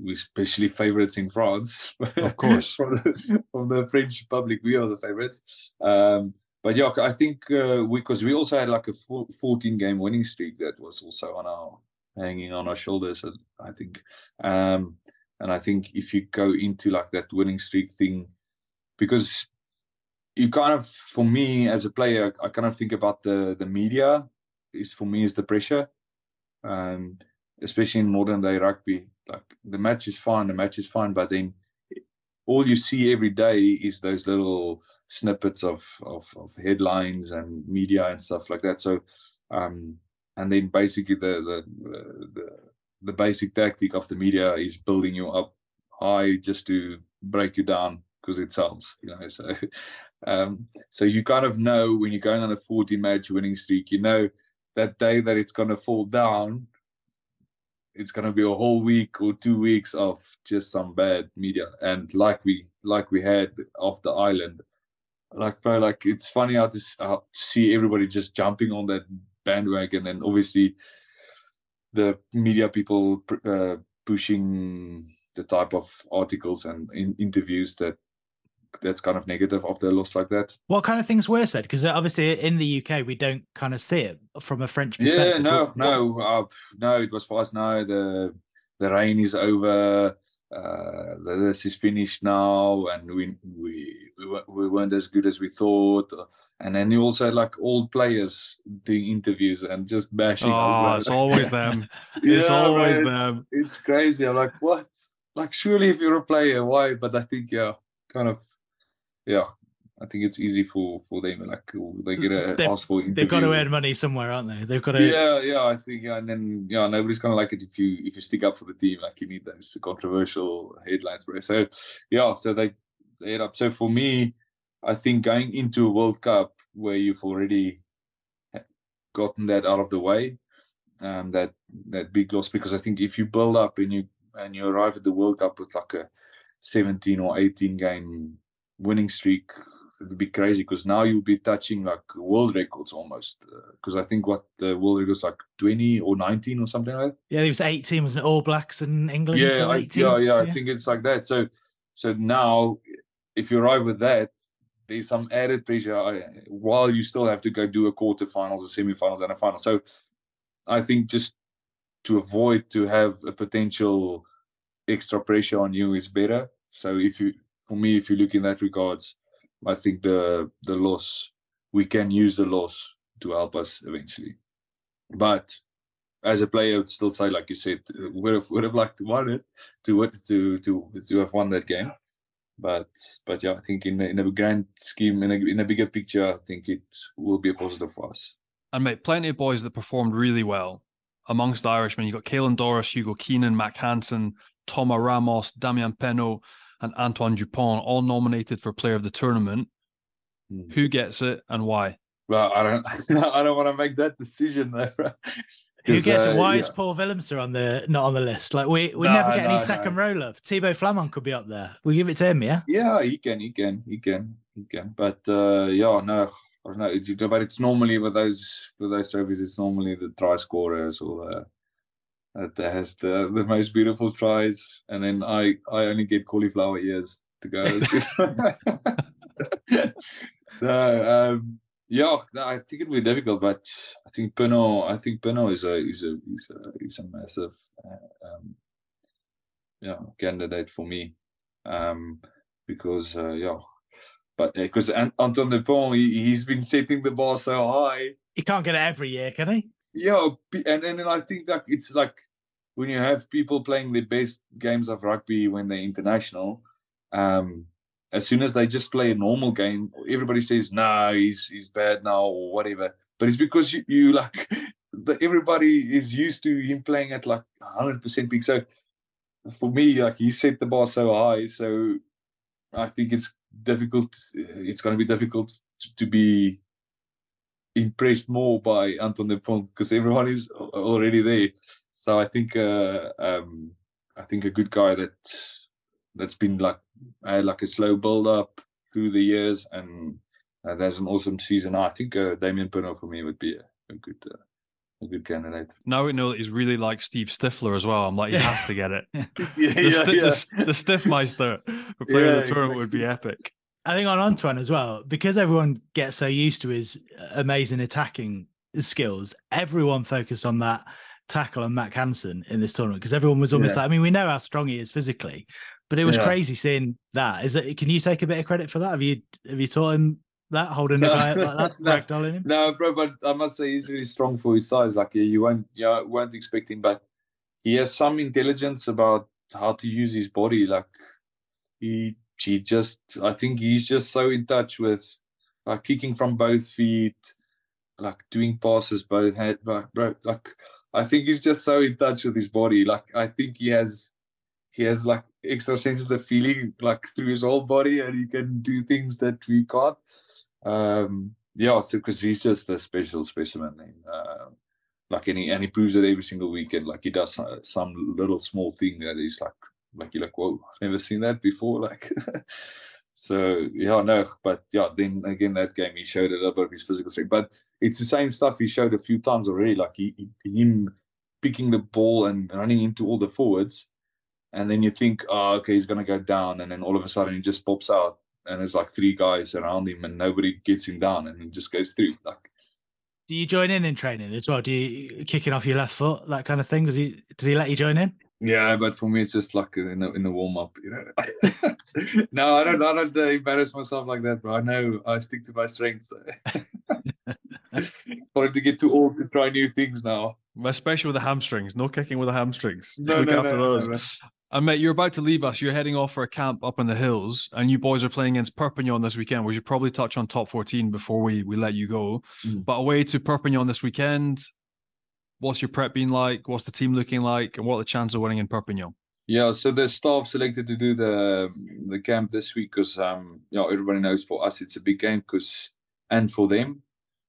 we especially favorites in France. Of course. (laughs) from, the, from the French public, we are the favorites. Um, but yeah, I think uh, because we, we also had like a 14 game winning streak that was also on our hanging on our shoulders. I think, um, and I think if you go into like that winning streak thing, because you kind of, for me as a player, I kind of think about the the media is for me is the pressure, um, especially in modern day rugby. Like the match is fine, the match is fine, but then all you see every day is those little snippets of, of, of headlines and media and stuff like that. So, um, and then basically the, the the the basic tactic of the media is building you up high just to break you down because it sells, you know. So, (laughs) um, so you kind of know when you're going on a 40 match winning streak, you know that day that it's going to fall down, it's going to be a whole week or two weeks of just some bad media. And like we like we had off the island, like bro, like it's funny how to, how to see everybody just jumping on that bandwagon, and obviously the media people uh, pushing the type of articles and in interviews that that's kind of negative after a loss like that. What kind of things were said? Because obviously in the UK we don't kind of see it from a French perspective. Yeah, no, what, no, uh, no. It was for us now. The the reign is over. Uh, this is finished now, and we we we weren't as good as we thought. And then you also had like old players doing interviews and just bashing. Oh, it's (laughs) always them. (laughs) It's yeah, always it's, them. It's crazy. I'm like, what? Like, surely if you're a player, why? But I think, yeah, kind of yeah, I think it's easy for for them. Like they get a they've, ask for interview. They've got to earn money somewhere, aren't they? They've got to. Yeah, yeah. I think, yeah, and then yeah, nobody's gonna like it if you if you stick up for the team. Like you need those controversial headlines, bro. So yeah, so they they up. So for me, I think going into a World Cup where you've already gotten that out of the way, um, that that big loss, because I think if you build up and you and you arrive at the World Cup with like a 17 or 18 game winning streak it'll be crazy because now you'll be touching like world records almost because uh, I think what the world records like 20 or 19 or something like that. Yeah, it was 18, wasn't it? All Blacks in England. Yeah, I, yeah, yeah, yeah, I think it's like that. So, so now if you arrive with that, there's some added pressure uh, while you still have to go do a quarterfinals, a semi-finals, and a final. So, I think just to avoid to have a potential extra pressure on you is better. So if you for me, if you look in that regards, I think the the loss we can use the loss to help us eventually. But as a player, I would still say, like you said, would have would have liked to win it, to to to to have won that game. But but yeah, I think in in a grand scheme, in a in a bigger picture, I think it will be a positive for us. And mate, plenty of boys that performed really well amongst the Irishmen. You got Caelan Doris, Hugo Keenan, Mack Hansen, Thomas Ramos, Damian Penaud and Antoine Dupont, all nominated for Player of the Tournament. Mm. Who gets it and why? Well, I don't. (laughs) I don't want to make that decision there. (laughs) Who gets uh, it? Why yeah. is Paul Willemse on the not on the list? Like we we no, never get no, any second no. row love. Thibaud Flament could be up there. We give it to him, yeah. Yeah, he can, he can, he can, he can. But uh, yeah, no, I don't know. But it's normally with those with those trophies, it's normally the try scorers or the that has the the most beautiful tries, and then I I only get cauliflower ears to go. (laughs) (laughs) no, um, yeah, I think it'll be difficult, but I think Penaud, I think Penaud is a is a is a is a massive uh, um, yeah candidate for me um, because uh, yeah, but because uh, Antoine Dupont he, he's been setting the bar so high. He can't get it every year, can he? Yeah, and and I think like it's like when you have people playing the best games of rugby when they're international, um, as soon as they just play a normal game, everybody says, "Nah, he's he's bad now" or whatever. But it's because you, you like (laughs) the, everybody is used to him playing at like 100 percent peak. So for me, like he set the bar so high, so I think it's difficult. It's going to be difficult to be impressed more by Antoine Dupont because everyone is already there. So I think uh, um, I think a good guy that that's been like had like a slow build up through the years, and uh, there's an awesome season. I think uh, Damian Penaud for me would be a, a good uh, a good candidate. Now we know that he's really like Steve Stifler as well. I'm like, he has to get it. yeah, (laughs) The, yeah, sti- yeah. the, the Stiffmeister for player of Yeah, the tournament would be epic. I think on Antoine as well, because everyone gets so used to his amazing attacking skills, everyone focused on that tackle on Mack Hansen in this tournament because everyone was almost Yeah. like, I mean, we know how strong he is physically, but it was Yeah. crazy seeing that. Is that can you take a bit of credit for that? Have you have you taught him that holding the (laughs) guy like that, No. him? No, bro, but I must say he's really strong for his size. Like you weren't, you weren't expecting, but he has some intelligence about how to use his body. Like he, he just, I think he's just so in touch with like kicking from both feet, like doing passes both head, bro, bro. Like I think he's just so in touch with his body. Like I think he has, he has like extra sensitive feeling like through his whole body, and he can do things that we can't. Um, yeah, so because he's just a special specimen. And, uh, like he and he proves it every single weekend. Like he does some, some little small thing that is like like you're like, whoa, I've never seen that before. Like (laughs) so yeah, no, but yeah, then again that game he showed a little bit of his physical strength. But it's the same stuff he showed a few times already. Like he, he him picking the ball and running into all the forwards. And then you think, oh, okay, he's gonna go down, and then all of a sudden he just pops out, and there's like three guys around him, and nobody gets him down, and he just goes through. Like Do you join in in training as well? Do you kicking off your left foot, that kind of thing? Does he does he let you join in? Yeah, but for me, it's just like in the in the warm up, you know. (laughs) no, I don't. I don't uh, embarrass myself like that, bro. I know I stick to my strengths. (laughs) (laughs) Him to get too old to try new things now. Especially with the hamstrings. No kicking with the hamstrings. No, Look no, after no, those. no, no. And mate, you're about to leave us. You're heading off for a camp up in the hills, and you boys are playing against Perpignan this weekend. We should probably touch on top 14 before we we let you go. Mm. But away to Perpignan this weekend. What's your prep been like? What's the team looking like? And what are the chances of winning in Perpignan? Yeah, so the staff selected to do the the camp this week because um, you know, everybody knows for us it's a big game because and for them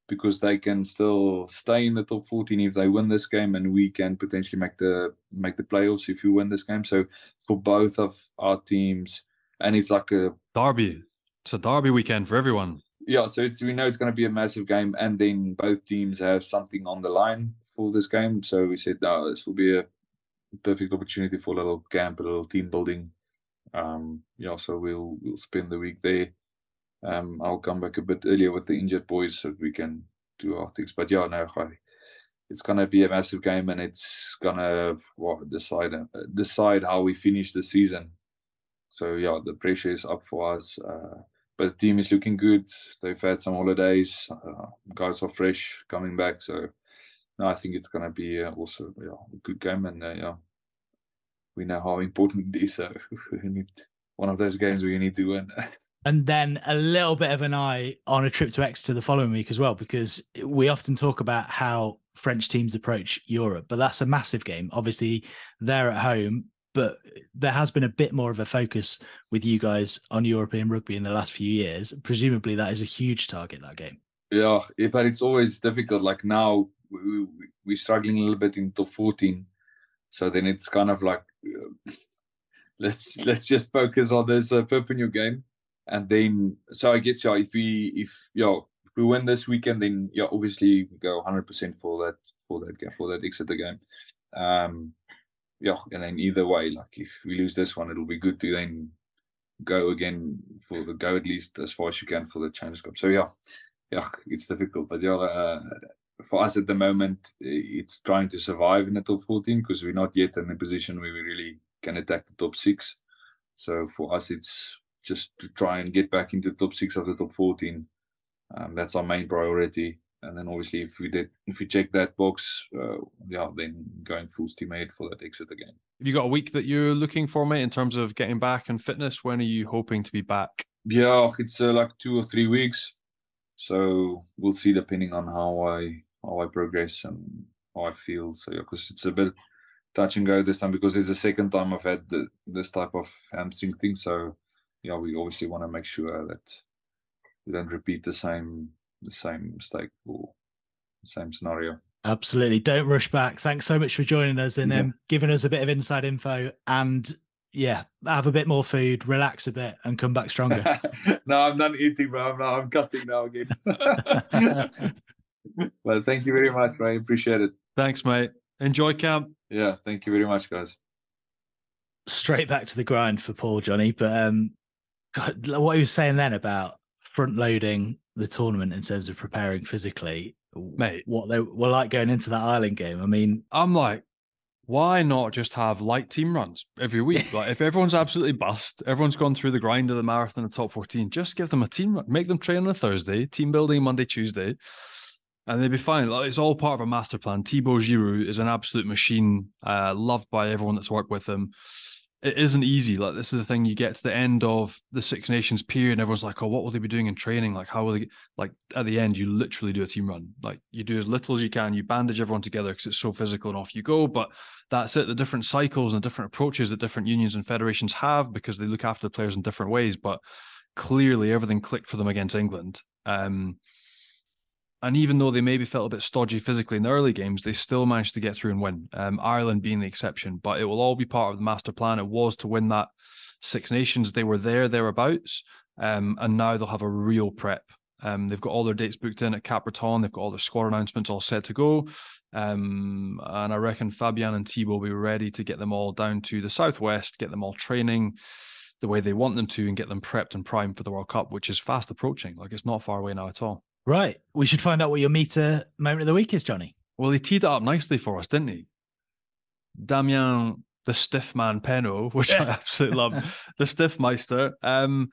because they can still stay in the top 14 if they win this game and we can potentially make the make the playoffs if we win this game. So for both of our teams and it's like a Derby. It's a derby weekend for everyone. yeah, so it's we know it's going to be a massive game, and then both teams have something on the line for this game. So we said, no, this will be a perfect opportunity for a little camp, a little team building. Um, yeah, so we'll we'll spend the week there. Um, I'll come back a bit earlier with the injured boys so we can do our things. But yeah, no, it's gonna be a massive game, and it's gonna decide decide how we finish the season. So yeah, the pressure is up for us. Uh, but the team is looking good. They've had some holidays. Uh, guys are fresh coming back, so no, I think it's gonna be uh, also yeah, a good game, and uh, yeah, we know how important it is. So (laughs) we need one of those games where you need to win. (laughs) And then a little bit of an eye on a trip to Exeter the following week as well, because we often talk about how French teams approach Europe, but that's a massive game. Obviously, they're at home, but there has been a bit more of a focus with you guys on European rugby in the last few years. Presumably, that is a huge target, that game. yeah, yeah, but it's always difficult. Like now, we, we, we're struggling a little bit in top 14, so then it's kind of like (laughs) let's let's just focus on this uh, Perpignan game, and then so I guess yeah, if we if yeah if we win this weekend, then yeah, obviously we go 100 percent for that for that game for that Exeter game. Um, yeah, and then either way, like if we lose this one, it'll be good to then go again for the go at least as far as you can for the Challenge Cup. So yeah, yeah, it's difficult, but yeah, uh, for us at the moment, it's trying to survive in the top 14 because we're not yet in a position where we really can attack the top six. So for us, it's just to try and get back into the top six of the top 14. Um, that's our main priority. And then obviously, if we did, if we check that box, uh, yeah, then going full steam ahead for that Exeter game. Have you got a week that you're looking for, mate, in terms of getting back and fitness? When are you hoping to be back? Yeah, it's uh, like two or three weeks. So we'll see depending on how I how I progress and how I feel. So yeah, because it's a bit touch and go this time because it's the second time I've had the, this type of hamstring thing. So yeah, we obviously want to make sure that we don't repeat the same the same mistake or the same scenario. Absolutely. Don't rush back. Thanks so much for joining us and Yeah. um, giving us a bit of inside info. And yeah, have a bit more food, relax a bit, and come back stronger. (laughs) no, I'm not eating, bro. I'm, not, I'm cutting now again. (laughs) (laughs) (laughs) well, thank you very much, I appreciate it. Thanks, mate. Enjoy camp. Yeah, thank you very much, guys. Straight back to the grind for Paul, Johnnie. But um, God, what he was saying then about front loading the tournament in terms of preparing physically, mate, what they were like going into that Ireland game. I mean, I'm like, why not just have light team runs every week? (laughs) like if everyone's absolutely bust, everyone's gone through the grind of the marathon, the top 14, just give them a team run, make them train on a Thursday, team building Monday, Tuesday, and they'd be fine. Like, it's all part of a master plan. Thibaut Giroud is an absolute machine, uh, loved by everyone that's worked with him it isn't easy. Like this is the thing. You get to the end of the Six Nations period, and everyone's like, "Oh, what will they be doing in training? Like, how will they?" Get? Like at the end, you literally do a team run. Like you do as little as you can. You bandage everyone together because it's so physical, and off you go. But that's it. The different cycles and the different approaches that different unions and federations have because they look after the players in different ways. But clearly, everything clicked for them against England. Um, and even though they maybe felt a bit stodgy physically in the early games, they still managed to get through and win. Um, Ireland being the exception, but it will all be part of the master plan. It was to win that Six Nations. They were there, thereabouts, um, and now they'll have a real prep. Um, they've got all their dates booked in at Cap They've got all their squad announcements all set to go. Um, and I reckon Fabien and Thibaut will be ready to get them all down to the southwest, get them all training the way they want them to, and get them prepped and primed for the World Cup, which is fast approaching. Like it's not far away now at all. Right. We should find out what your Meater moment of the week is, Johnnie. Well, he teed it up nicely for us, didn't he? Damian, the stiff man Penaud, which I (laughs) absolutely love, the stiff meister. Um,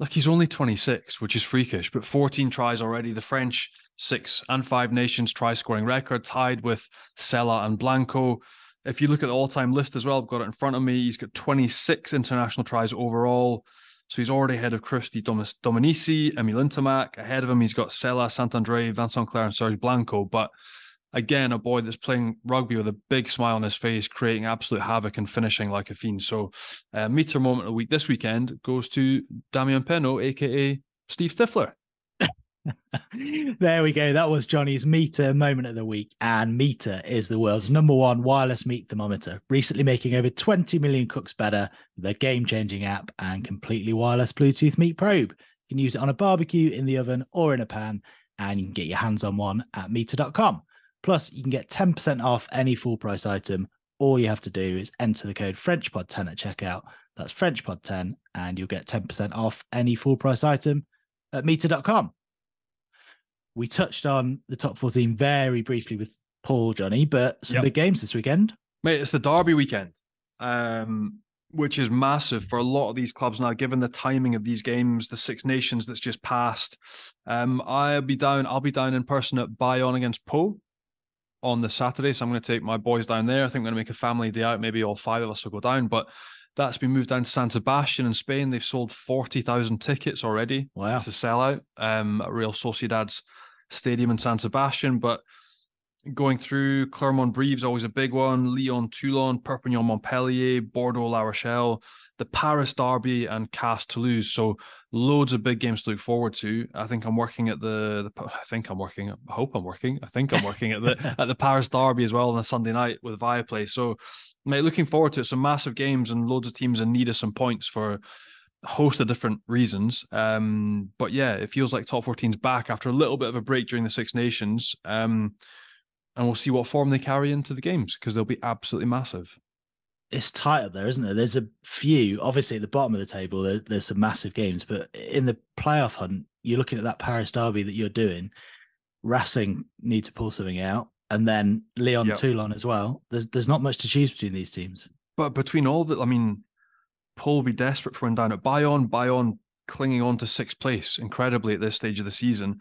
look, he's only 26, which is freakish, but 14 tries already. The French six and five nations try scoring record, tied with Sella and Blanco. If you look at the all time list as well, I've got it in front of me. He's got 26 international tries overall. So he's already ahead of Christophe Dominici, Emile Ntamack. Ahead of him, he's got Sella, Saint-André, Vincent Clerc, and Serge Blanco. But again, a boy that's playing rugby with a big smile on his face, creating absolute havoc and finishing like a fiend. So, uh, Meater moment of the week this weekend goes to Damian Penaud, aka Steve Stifler. There we go. That was Johnnie's Meater moment of the week. And Meater is the world's number one wireless meat thermometer, recently making over 20 million cooks better with their game changing app and completely wireless Bluetooth meat probe. You can use it on a barbecue, in the oven, or in a pan, and you can get your hands on one at Meater.com. Plus, you can get 10% off any full price item. All you have to do is enter the code FrenchPod10 at checkout. That's FrenchPod10, and you'll get 10% off any full price item at Meater.com we touched on the top 14 very briefly with Paul, Johnnie, but some yep. big games this weekend. Mate, it's the Derby weekend, um, which is massive for a lot of these clubs now, given the timing of these games, the Six Nations that's just passed. Um, I'll be down, I'll be down in person at Bayonne against Pau on the Saturday. So I'm going to take my boys down there. I think we're going to make a family day out. Maybe all five of us will go down, but that's been moved down to San Sebastian in Spain. They've sold 40,000 tickets already. Wow. It's a sellout um, at Real Sociedad's stadium in San Sebastian. But going through Clermont-Brive always a big one. Lyon, Toulon, Perpignan, Montpellier, Bordeaux, La Rochelle, the Paris Derby, and Castres, Toulouse. So loads of big games to look forward to. I think I'm working at the, the I think I'm working. I hope I'm working. I think I'm working at the (laughs) at the Paris Derby as well on a Sunday night with Viaplay. So, mate, looking forward to it. Some massive games and loads of teams in need of some points for host of different reasons. Um, but yeah, it feels like top 14's back after a little bit of a break during the Six Nations. Um, and we'll see what form they carry into the games because they'll be absolutely massive. It's tight up there, isn't there? There's a few, obviously, at the bottom of the table, there, there's some massive games, but in the playoff hunt, you're looking at that Paris Derby that you're doing. Racing need to pull something out, and then Lyon yep. Toulon as well. There's there's not much to choose between these teams. But between all the, I mean, Paul will be desperate for one down at Bayonne. Bayonne clinging on to sixth place incredibly at this stage of the season.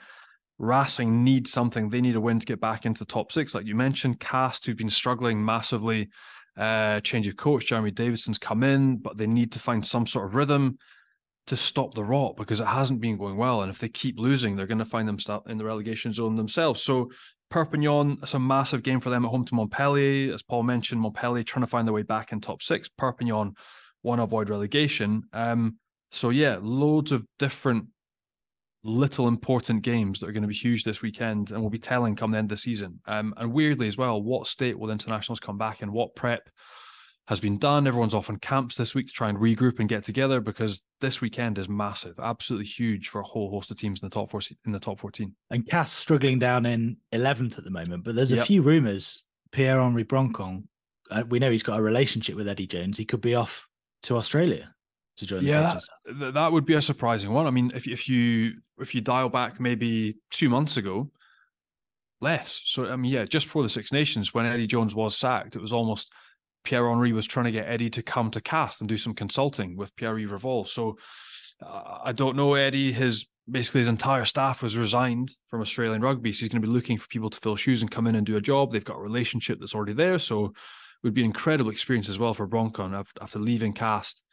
Racing need something. They need a win to get back into the top six. Like you mentioned, Castres, who've been struggling massively. Uh, change of coach, Jeremy Davidson's come in, but they need to find some sort of rhythm to stop the rot because it hasn't been going well. And if they keep losing, they're going to find themselves in the relegation zone themselves. So Perpignan, it's a massive game for them at home to Montpellier. As Paul mentioned, Montpellier trying to find their way back in top six. Perpignan want to avoid relegation. Um, so yeah, loads of different little important games that are going to be huge this weekend and will be telling come the end of the season. Um, and weirdly as well, what state will internationals come back in? What prep has been done. Everyone's off on camps this week to try and regroup and get together because this weekend is massive, absolutely huge for a whole host of teams in the top four in the top fourteen. And Castres struggling down in eleventh at the moment, but there's a yep. few rumours. Pierre Henri Broncan, uh, we know he's got a relationship with Eddie Jones. He could be off to Australia to join. Yeah, that, that would be a surprising one. I mean, if if you if you dial back maybe two months ago, less. So I mean, yeah, just before the Six Nations, when Eddie Jones was sacked, it was almost Pierre Henri was trying to get Eddie to come to Castres and do some consulting with Pierre Revol. So uh, I don't know Eddie. His basically his entire staff was resigned from Australian rugby, so he's going to be looking for people to fill shoes and come in and do a job. They've got a relationship that's already there, so would be an incredible experience as well for Broncan after leaving Castres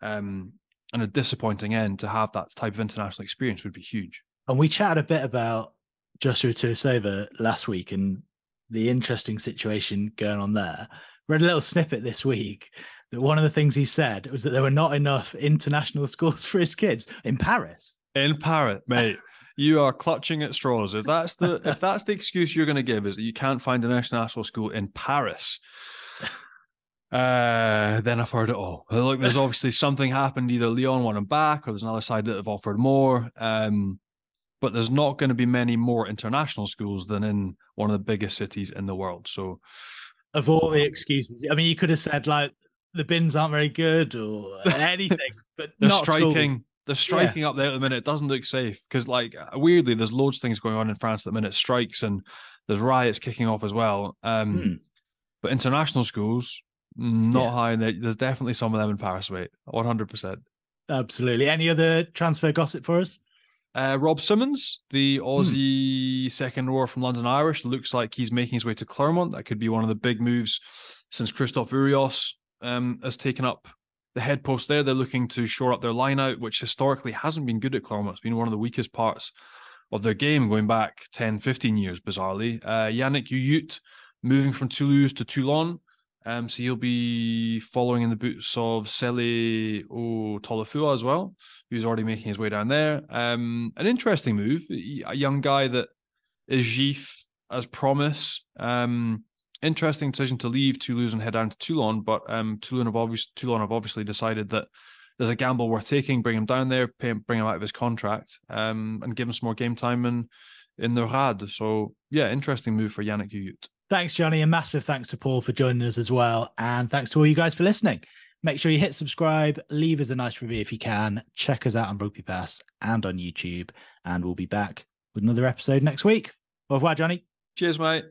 Um, and a disappointing end to have that type of international experience would be huge. And we chatted a bit about Joshua Tuisova last week and the interesting situation going on there read a little snippet this week that one of the things he said was that there were not enough international (laughs) schools for his kids in Paris. In Paris, mate. you are clutching at straws. If that's the if that's the excuse you're going to give is that you can't find an international school in Paris, uh, then I've heard it all. Look, there's (laughs) obviously something happened. Either Lyon won him back, or there's another side that have offered more. Um, but there's not going to be many more international schools than in one of the biggest cities in the world. So of all the excuses. I mean, you could have said like the bins aren't very good or (laughs) anything, but they're not striking. Schools. They're striking yeah. up there at the minute. It doesn't look safe because, like, weirdly, there's loads of things going on in France at the minute. Strikes and there's riots kicking off as well. Um, hmm. But international schools, not yeah. high. There. There's definitely some of them in Paris, mate. Hundred percent. Absolutely. Any other transfer gossip for us? Uh, Rob Simmons, the hmm. Aussie hmm. second rower from London Irish, looks like he's making his way to Clermont. That could be one of the big moves since Christophe Urios um, has taken up the head post there. They're looking to shore up their line out, which historically hasn't been good at Clermont. It's been one of the weakest parts of their game going back 10, 15 years, bizarrely. Uh, Yannick Youyoutte moving from Toulouse to Toulon. Um, so he'll be following in the boots of Sele O Tolofua as well, who's already making his way down there. Um, an interesting move, a young guy that is GIF as promise. Um, interesting decision to leave Toulouse and head down to Toulon, but um, Toulon have obviously Toulon have obviously decided that there's a gamble worth taking. Bring him down there, pay bring him out of his contract, um, and give him some more game time in in the RAD. So yeah, interesting move for Yannick Youyoutte. Thanks, Johnnie. And massive thanks to Paul for joining us as well. And thanks to all you guys for listening. Make sure you hit subscribe, leave us a nice review if you can. Check us out on Rugby Pass and on YouTube. And we'll be back with another episode next week. Au revoir, Johnnie. Cheers, mate.